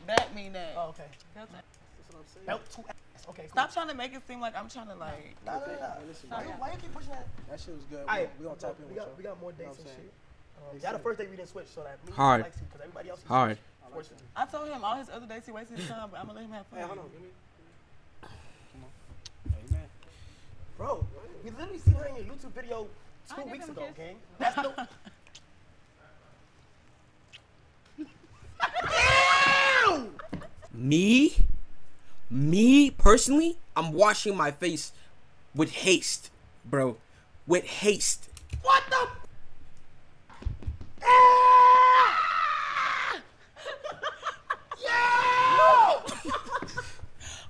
That mean that. Oh, okay. That's it. Belt two ass. Okay. Stop trying to make it seem like I'm trying to like. Cool. Nah, nah, nah. Why you, why you keep pushing that? That shit was good. Alright, we gonna tap in we with got, y'all. we got more You know dates and shit. Um, yeah, the first day we didn't switch, so that me Hard. likes you because everybody else. Hard. Forcefully. I told him all his other dates he wasted his time, but I'm gonna let him have fun. Hey, hold on. Give me. Come on. Hey, man. Bro, we literally seen her in your YouTube video two give weeks ago, gang. That's no. *laughs* Me? Me personally, I'm washing my face with haste, bro. With haste. What the? *laughs* *laughs*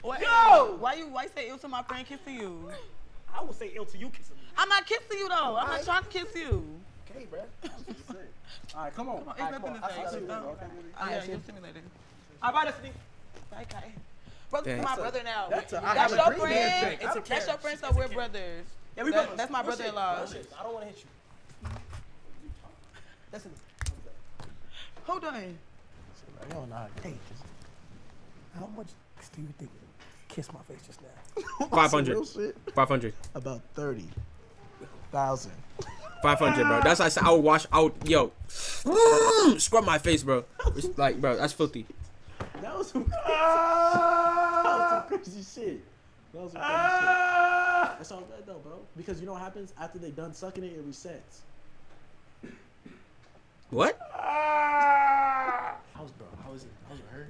What, Yo! Why you? Why you say ill to my friend kissing you? I would say ill to you kissing me. I'm not kissing you though. I'm Alright. not trying to kiss you. Okay. okay, bro. All right, come on. Come on, All it's right, nothing come to on. say. I'll see you No. later, okay? Oh, yeah, give it to me later. All right, bye, Destiny. Bye, Kai. Brother, Dang. my That's a- brother now. that's a- I that's have a your friend. handshake. I don't That's your friend, so we're brothers. Yeah, we That- brothers. That's my brother-in-law. I don't want to hit you. Destiny. Hold on. You don't know how to how much do you think kissed my face just now? *laughs* Five Some hundred. real shit. Five hundred. About thirty thousand. Five hundred, bro. That's I said I would wash out. Yo, *sniffs* scrub my face, bro. It's like, bro, that's filthy. That was some crazy, *laughs* that was some crazy shit. That was some crazy shit. That's all good though, bro. Because you know what happens after they done sucking it, it resets. What? I was, bro. I was, I was with her.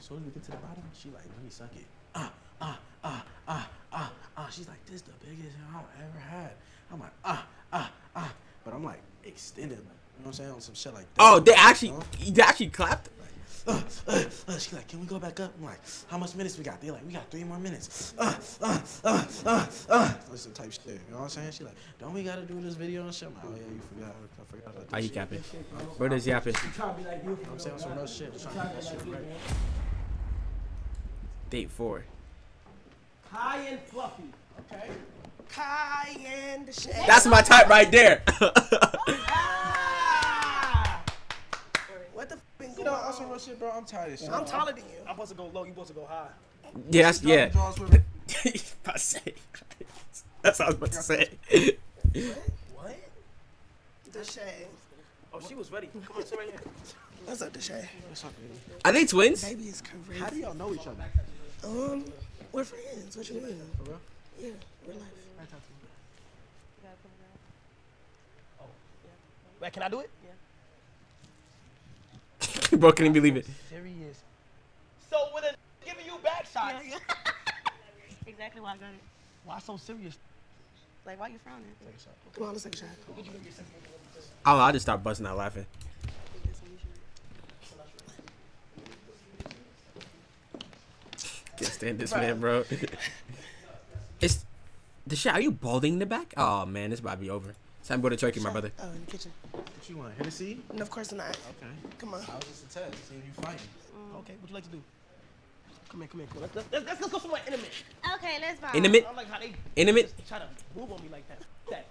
As soon as we get to the bottom, she like, let me suck it. Ah, ah, ah, ah, ah, ah. She's like, this is the biggest I've ever had. I'm like, ah, ah, ah. But I'm like extended, like, you know what I'm saying, on some shit like that. Oh, they actually, You know? they actually clapped. Uh, uh, uh, she like, can we go back up? I'm like, how much minutes we got? They're like, we got three more minutes. Uh, uh, uh, uh, uh. Listen, type shit. You know what I'm saying? She like, don't we gotta do this video and shit? I'm like, oh yeah, you forgot. I forgot. I do Are you shit. capping? Bro, this yapping. Trying to be like you. You know what I'm saying? Some real shit. Just trying to get that shit right. Date four. High and fluffy. Okay. Kai and Deshae. That's my type right there. *laughs* some real shit, bro. I'm tired of shit. I'm taller than you. I'm supposed to go low. You supposed to go high. yeah, that's yeah. Draws with me. About to say. That's what I was about to say. What? Deshae. Oh, she was ready. Come on, sit right here. What's up, Deshae? What's up, baby? Are they twins? Baby is crazy. How do y'all know each other? Um, we're friends. What you mean? For real? Yeah, real life. Wait, can I do it? *laughs* Bro, can't even believe it. Serious. So when a *laughs* giving you back shots, *laughs* Exactly why I got it. why so serious? Like, why you frowning? Come on, let's take a shot. I don't know, just stopped busting out laughing. Can't stand this man, bro. It's the shit. Are you balding in the back? Oh man, this about to be over. It's time to go to Turkey, my brother. Oh, in the kitchen. What you want? Hennessy? No, of course not. Okay. Come on. I was just a test. See if you fighting. Mm. Okay, what'd you like to do? Come here, come here, come here. Let's, let's, let's, let's go somewhere intimate. Okay, let's vibe. Intimate? I like how they Intimate? just try to move on me like that. That.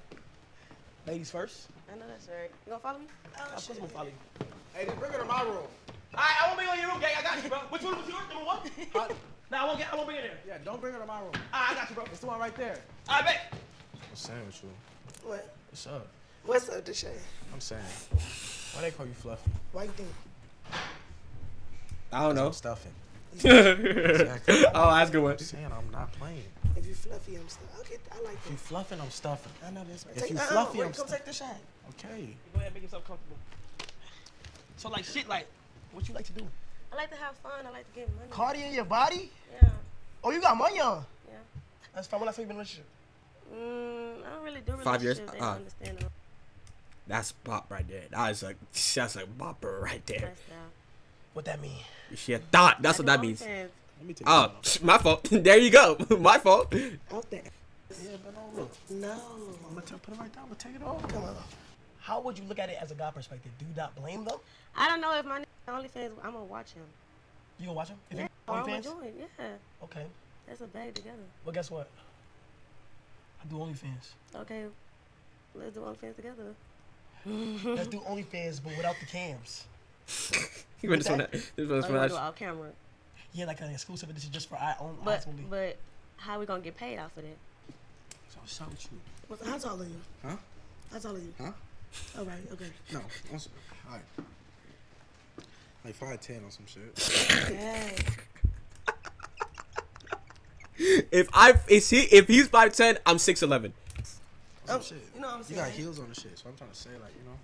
Ladies first. I know that's right. You gonna follow me? Of course I'm gonna follow you. Hey, just bring her to my room. Alright, I won't be on your room, gang. I got you, bro. Which one was yours? Number one? Huh? *laughs* Nah, I won't get. I won't bring it there. Yeah, don't bring her to my room. Alright, I got you, bro. It's the one right there. I bet. I'm saying with you. What? What's up? What's up, the? I'm saying. Why they call you Fluffy? Why you think? I don't know. I'm stuffing. oh, that's a good one. I'm saying I'm not playing. If you fluffy, I'm stuff. Okay, I like If you that. fluffing, I'm stuffing. I know that's right. If Take, you uh-uh, fluffy, wait, I'm come stuff- take the shot. Okay. Go ahead, and make yourself comfortable. So like shit, like what you like to do? I like to have fun. I like to get money. Cardi in your body? Yeah. Oh, you got money on? Yeah. That's fine. When I say you been in a relationship. Mm, I don't really do Five years? relationships. They Uh. understand. That's bop right there. That is like that's like bopper right there. What that mean? She a thought. That's I what that means. OnlyFans. Let me take Oh, my fault. *laughs* there you go. *laughs* my fault. Off that. Yeah, but don't look. No. I'm gonna put it right down. I'm gonna take it off. Come on. How would you look at it as a guy perspective? Do not blame them. I don't know if my nigga OnlyFans. I'm gonna watch him. You gonna watch him? If Yeah. you Or I'm gonna OnlyFans? join. Yeah. Okay. That's a bag together. Well, guess what? I do OnlyFans. Okay. Let's do OnlyFans together. Let's *laughs* do OnlyFans, but without the cams. *laughs* You want this one? This one's you for wanna do us. it off camera. Yeah, like an exclusive edition just for our own But eyes only. but how we gonna get paid off of that? So what's up with you? What's, how tall are you? Huh? How tall are you? Huh? All right. Okay. No. I'm Alright. Like 5'10 or some shit. *laughs* Hey. If I is he if he's five ten, I'm six eleven. Oh, shit. you know what I'm saying? You got heels on the shit, so I'm trying to say, like, you know.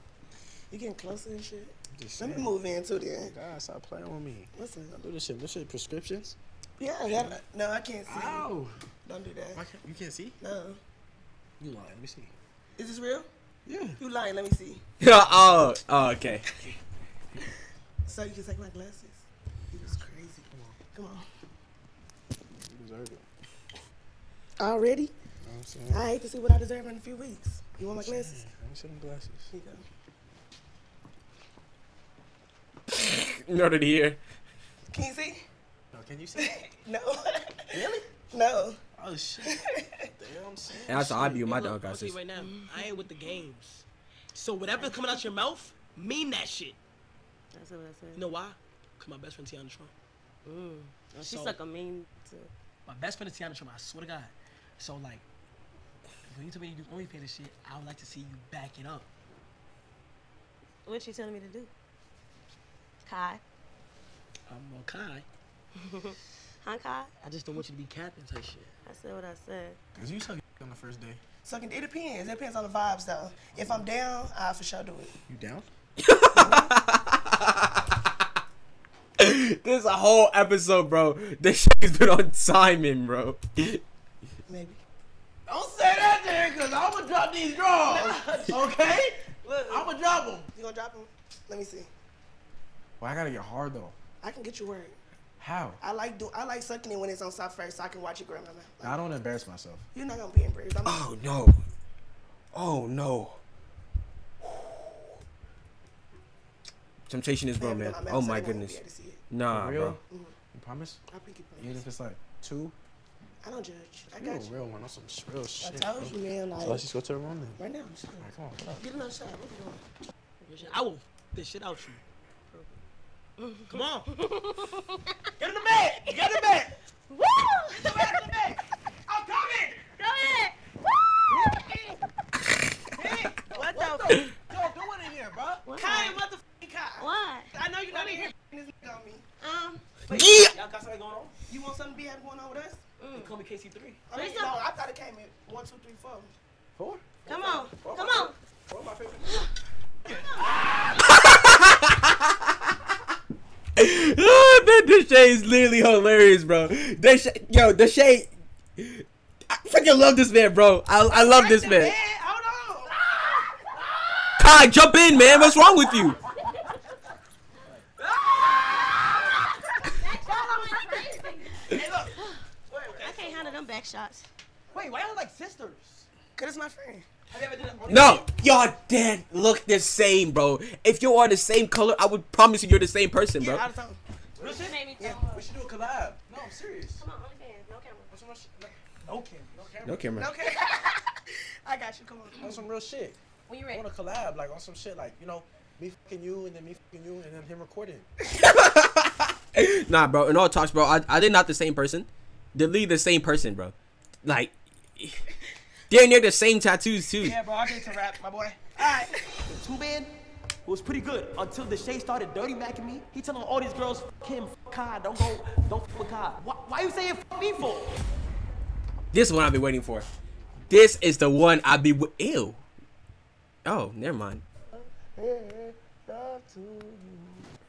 You getting closer and shit. Just Let me move in too then. God, stop playing with me. Listen. Don't do this shit. This shit prescriptions. Yeah. That, no, I can't see. Ow. Don't do that. Why can't, you can't see? No. You lying. Let me see. Is this real? Yeah. You lying? Let me see. *laughs* oh, oh, okay. So you can take my glasses. It was crazy. Come on. Come on. You deserve it. Already? You know I'm saying? I hate to see what I deserve in a few weeks. You want my glasses? Let me see them glasses. Here you go. In order to hear. Can you see? No, can you see? *laughs* No. really? No. Oh shit. Damn, son. And that's how I be with my look, dog I'll tell glasses. you right now, I ain't with the games. So whatever's coming out your mouth, mean that shit. That's what I said. You know why? Cause my best friend Tiana Trump. Mm. Oh, she So- suck a mean too. My best friend is Tiana Trump. I swear to God. So like, when you tell me you do OnlyFans and shit, I would like to see you back it up. What she telling me to do? Kai. I'm well, Kai. *laughs* Huh, Kai? I just don't want you to be capping type shit. I said what I said. Cause you suck on the first day. Sucking, it depends. It depends on the vibes, though. If I'm down, I for sure do it. You down? *laughs* this is a whole episode, bro. This shit has been on timing, bro. *laughs* Maybe. Don't say that there, cause I'm gonna drop these drawers. *laughs* okay? I'm gonna drop them. You gonna drop them? Let me see. Well, I gotta get hard though. I can get you word. How? I like do I like sucking it when it's on soft first, so I can watch it grow in my mouth. I don't embarrass myself. You're not gonna be embarrassed. I'm Oh no. Oh no. Temptation is real, Man, man. Oh my goodness. be able to see it. Nah, For real? bro. You promise? I think you Even if it's like two? I don't judge. I You a got you. real one on some real shit. I told you, man, like- So let's just go to the room then. Right now. I'm just Alright, come on. Get up. Get another shot. What you doing? I will f- this shit out you. Come on. *laughs* Get in the bed. Get in the bed. Woo! Get in the bed. I'm coming. Go ahead. What the? Yo, doing in here, bro? What? Kai, motherfucking Kai. What? I know you're not in here. This nigga on me. Um. Yeah. Y'all got something going on? You want something to be having going on with us? They mm. call me KC3. I mean, no, I thought it came in one, two, three, four. Four? Come on. *gasps* Come on. Four my favorite. that this is literally hilarious, bro. This sh- yo, Deshae. I freaking love this man, bro. I, I love this man. Hold on. Kai, jump in, man. What's wrong with you? Hey, look. I can't handle them back shots. Wait, why y'all like sisters? Cause it's my friend. Have you ever done that? No, y'all dead look the same, bro. If you are the same color, I would promise you you're the same person, bro. Yeah, out of town. Real shit? Yeah. We should do a collab. No, I'm serious. Come on, OnlyFans, no camera. That's some real shit. No, no camera. No camera. No camera. Okay. *laughs* *laughs* I got you. Come on. That's some real shit. When you I ready? want to collab, like on some shit, like you know, me fucking you and then me fucking you and then him recording. *laughs* Nah, bro. In all talks, bro, I, I did not the same person. They're literally the same person, bro. Like, they're near the same tattoos too. Yeah, bro, I did to rap, my boy. Alright. The two man was pretty good until Deshae started dirty macking me. He telling all these girls, fuck him, fuck Kai, don't go, don't fuck with Kai. Why, why you saying fuck me for? This is what I've been waiting for. This is the one I be. W- Ew. Oh, never mind.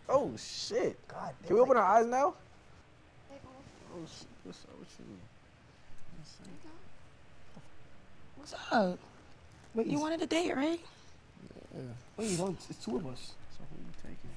Oh shit. God damn. Can we open our eyes now? Oh shit. What's up with you? What's up? Wait, you wanted a date, right? Yeah. Wait, no, it's two of us. So who you taking?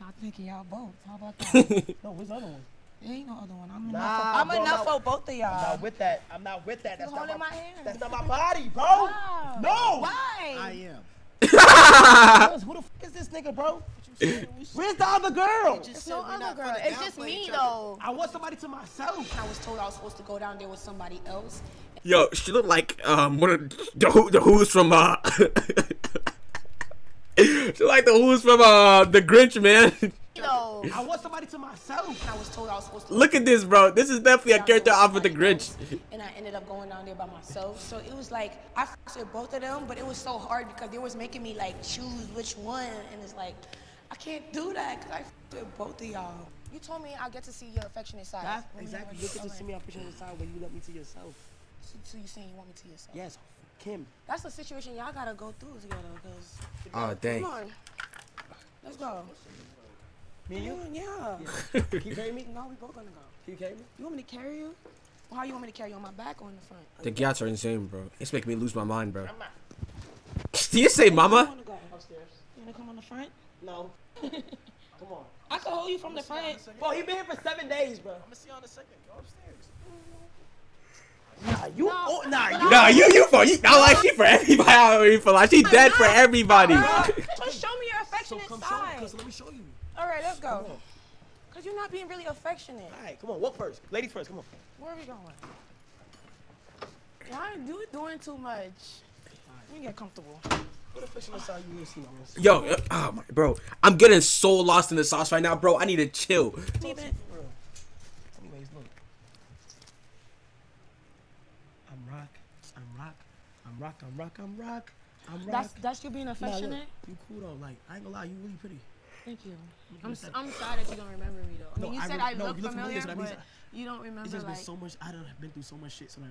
Not thinking y'all both. How about *laughs* that? No, where's the other one? there ain't no other one. I'm Nah, enough. For, I'm bro, enough no. for both of I'm y'all. not with that. I'm not with that. That's You not holding my, my hand. That's not my body, bro. Wow. No. Why? I am. *laughs* Who the f is this nigga, bro? *laughs* Where's the other girl? It's no other girl. It's just me though. I want somebody to myself. I was told I was supposed to go down there with somebody else. Yo, she looked like um one of the who the who's from uh. *laughs* she like the who's from uh the Grinch, man. No. *laughs* I want somebody to myself. I was told I was supposed to. Look at this, bro. This is definitely a character off of the Grinch. And I ended up going down there by myself. So it was like I f***ed with both of them, but it was so hard because they was making me like choose which one, and it's like I can't do that because I f***ed with both of y'all. You told me I get to see your affectionate side. That, When you exactly. You get to alright. see me on picture inside when you let me to yourself. So, so you saying you want me to yourself? Yes, Kim. That's the situation y'all gotta go through together, cause. Oh dang. Come on. Let's go. Me and you? Come on, yeah. Can you carry me? No, we both gonna go. Can you carry me? You want me to carry you? Or how you want me to carry you on my back or in the front? The gats are insane, bro. It's making me lose my mind, bro. *laughs* Do you say mama? wanna go? Upstairs. You wanna come on the front? No. *laughs* Come on. I can hold you from the front. Bro, he been here for seven days, bro. I'm gonna see you on the second. Go upstairs. Nah, you. Oh, nah, you. Nah, you you for you. I like she for everybody. I don't really feel like she dead for everybody. *laughs* Just show me your affectionate come show side. me, cause let me show you. All right, let's go. Cause you're not being really affectionate. All right, come on, walk first. Ladies first, come on. Where are we going? Why you doing too much? Let me get comfortable. What affectionate side you want to see. Yo, uh, oh my, bro, I'm getting so lost in the sauce right now, bro. I need to chill. Anyways, look. I'm rock. I'm rock. I'm rock. I'm rock. I'm rock. I'm rock. That's that's you being Nah, look, affectionate. you cool though. Like I ain't gonna lie, you really pretty. Thank you. I'm at s- that. I'm sad that you don't remember me though. I No, mean, you I said re- I no, look you familiar, familiar, so that means but you don't remember It's just like. been so much. I done been through so much shit, so that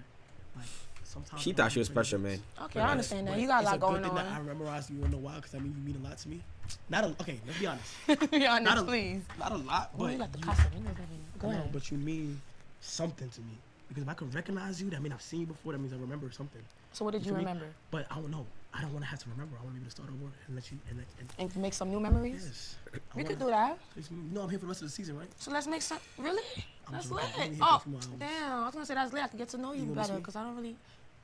like sometimes. She thought she was remember special, man. Okay, I understand that. You got a it's lot good going thing That I on. memorized you in a while because I mean you mean a lot to me. Not a okay. Let's be honest. *laughs* Be honest, not a, please. Not a lot, but you got the you- Casamigos in here. Go I know, ahead. but you mean something to me because if I can recognize you, that means I've seen you before. That means I remember something. So what did you feel me? remember? But I don't know. I don't want to have to remember. I want to be able to start over and let you and, let- and And make some new memories. Yes. I We could do that. No, I'm here for the rest of the season, right? So let's make some. Really? I'm That's lit. I'm only here Oh, for a oh, few more hours. damn. I was gonna say that's lit. I could get to know you, You better because I don't really.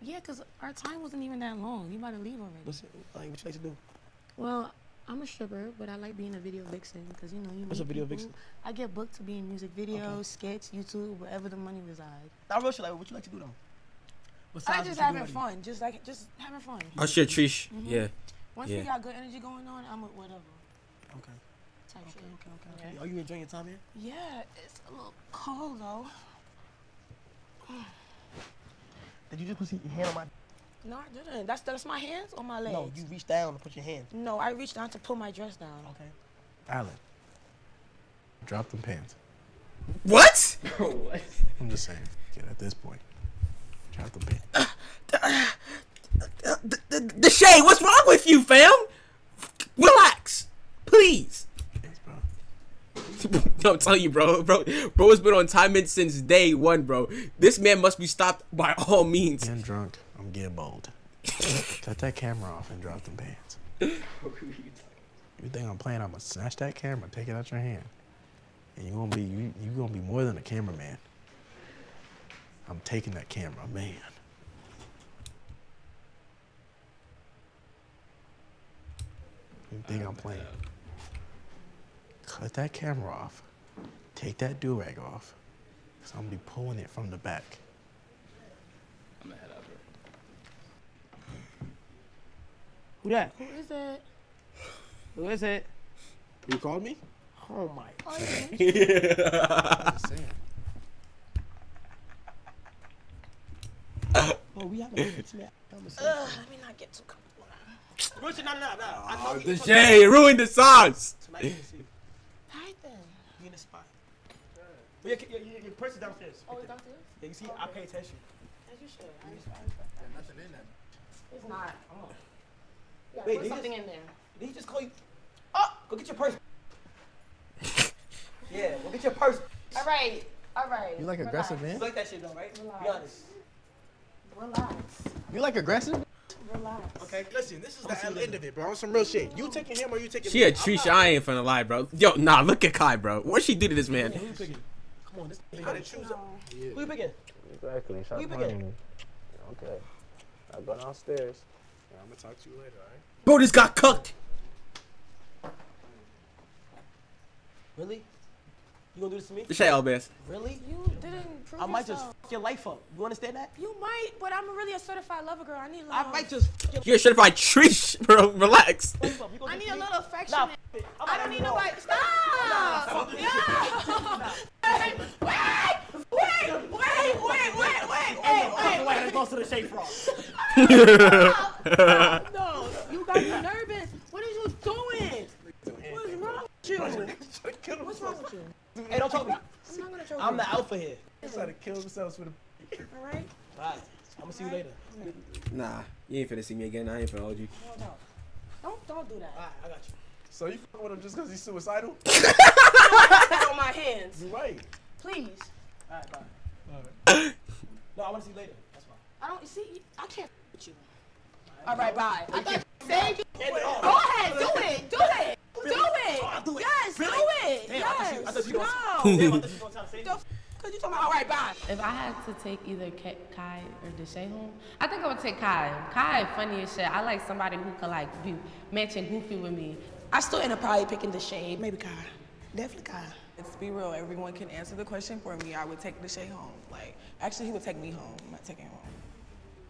Yeah, because our time wasn't even that long. You about to leave already. Listen, like, what you like to do? Well, I'm a stripper, but I like being a video vixen because you know you. What's a video people. vixen? I get booked to be in music videos, skits, YouTube, wherever the money resides. Not real shit. Like, what you like to do though? I Besides just what you do having already? fun, just like just having fun. Oh shit, Trish. Mhm. Yeah. Once yeah. we got good energy going on, I'm with whatever. Okay. Type shit. Okay, okay, okay. Are you enjoying your time here? Yeah, it's a little cold though. *sighs* Did you just put your hand on my? No, I didn't. That's that's my hands or my legs. No, you reached down and put your hand. No, I reached down to pull my dress down. Okay. Alan, drop them pants. What? *laughs* What? I'm just saying. Kid, at this point, drop them pants. The, the, Deshae, what's wrong with you, fam? Relax, please. *laughs* I'm telling you, bro, bro, bro has been on time in since day one, bro. This man must be stopped by all means. Getting drunk. I'm getting bold. *laughs* Cut that camera off and drop them pants. You think I'm playing? I'm gonna snatch that camera, take it out your hand, and you gonna be you you gonna be more than a cameraman. I'm taking that camera, man. You think I'm playing? Cut that camera off. Take that do rag off. Cause I'm gonna be pulling it from the back. I'm gonna head over. Who that? Who is it? Who is it? You called me? Oh my. Oh, *laughs* *laughs* Oh, we have a intimate conversation. Ugh, let me not get too comfortable. Richard, no, no, no, no. I know Oh, the fucking- ruined the sauce. Tonight, you. Hi then. You in the spot. But your, your, your, your purse is downstairs. Oh, it's downstairs? Yeah, you see, I pay attention. As you should. I respect, I respect. Nothing in there. It's not. Oh. Yeah, Wait, put something just- in there. Did he just call you? Oh, go get your purse. *laughs* yeah, go get your purse. All right. All right. You like aggressive, man? You like that shit though, right? Be honest. Relax. You like aggressive? Relax. Okay, listen, this is the end of it, bro. On some real shit. You taking him or you taking She me? a Trisha. I ain't finna lie, bro. Yo, nah, look at Kai, bro. What she do to this man? Who picking? Come on, this. You gotta choose. Who you picking? Exactly. Who Stop you picking? me. Okay. I'll go downstairs. I'm gonna talk to you later, alright? Bro, this got cooked. Really? You gonna do this to me? Deshae, LBS. Really? You didn't prove I might just yourself. fuck your life up. You understand that? You might, but I'm really a certified lover girl. I need a little. I might just. fuck your You're a certified Trish, bro. Relax. life up. You gonna I do need this a to me? little affection. Nah, I don't need nobody. Stop! Yeah! Wait, wait, wait, wait, wait, wait, wait. Hey, That's why it goes to Deshae Frost. No, you got me nervous. What are you doing? What's wrong with you? What's wrong with you? Hey, don't talk to me. I'm not gonna choke I'm you. the alpha here. They try to kill themselves with a. All right. Alright, I'm gonna see you later. Nah, you ain't finna see me again. I ain't finna hold you. No, no. Don't don't do that. Alright, I got you. So you fuck with him just because he's suicidal? *laughs* On my hands, You're right. please. Alright, bye. Alright. No, I wanna see you later. That's fine. I don't see. I can't with you. All right, bye. I thought you saved you. End it all. Go ahead, do it, do it, do it. Oh, I'll do it. Yes, Really? do it. Damn, I thought you- I yes. no. gonna- I thought you was gonna save *laughs* Cause you talking about all right, bye. If I had to take either Kai or Deshae home, I think I would take Kai. Kai funny as shit. I like somebody who could like be matching goofy with me. I still end up probably picking Deshae. Maybe Kai. Definitely Kai. Let's be real. Everyone can answer the question for me. I would take Deshae home. Like, actually, he would take me home. I'm not taking him home.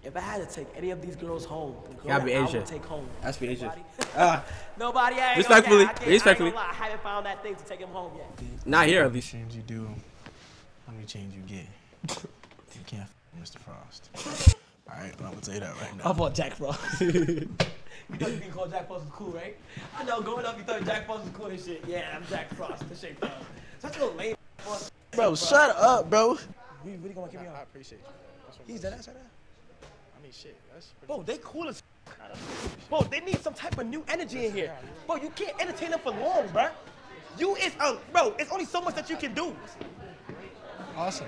If I had to take any of these girls home, the girl Gotta be that I Asia. would take home. That's be Asia. Nobody. *laughs* Ah. *laughs* Nobody. I Respectfully, Gonna, I can't, respectfully. I, ain't gonna lie, I haven't found that thing to take him home yet. Not here, at least. Change you do, how many change you get? You can't f- Mr. Frost. *laughs* All right, well, I'm gonna tell you that right now. I bought Jack Frost. you thought you being called Jack Frost was cool, right? I know. Growing up, you thought Jack Frost was cool and shit. Yeah, I'm Jack Frost. Deshae Frost. Such a lame. Bro, shut up, bro. You really gonna give me on? I on? appreciate you. He's dead ass right now. I mean, shit. That's pretty Bro, they cool as. Bro, they need some type of new energy in here. Bro, you can't entertain them for long, bro. You is um, bro. It's only so much that you can do. awesome.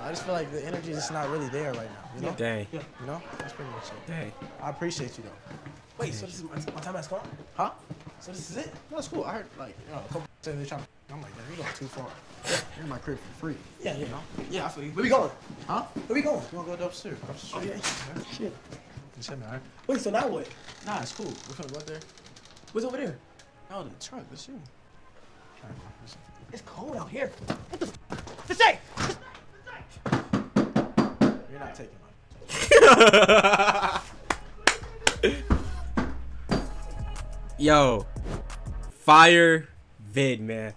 I just feel like the energy is just not really there right now. You know? Dang. You know? That's pretty much it. Dang. I appreciate you though. Wait, so this is my, my time has come? Huh? So this is it? No, that's cool. I heard like you know a couple saying they're trying. I'm like, damn, you going too far. You're in my crib for free. Yeah, yeah. You know? Yeah, I feel you. Where we going? Huh? Where we going? You wanna go upstairs? Across the street? Okay. Shit. You said me, all right? Wait, so now what? Nah, it's cool. We're gonna go up there. What's over there? Oh, the truck. That's you. All right, listen. It's cold out here. What the f? The shake! You're not taking mine. *laughs* Yo, fire vid, man.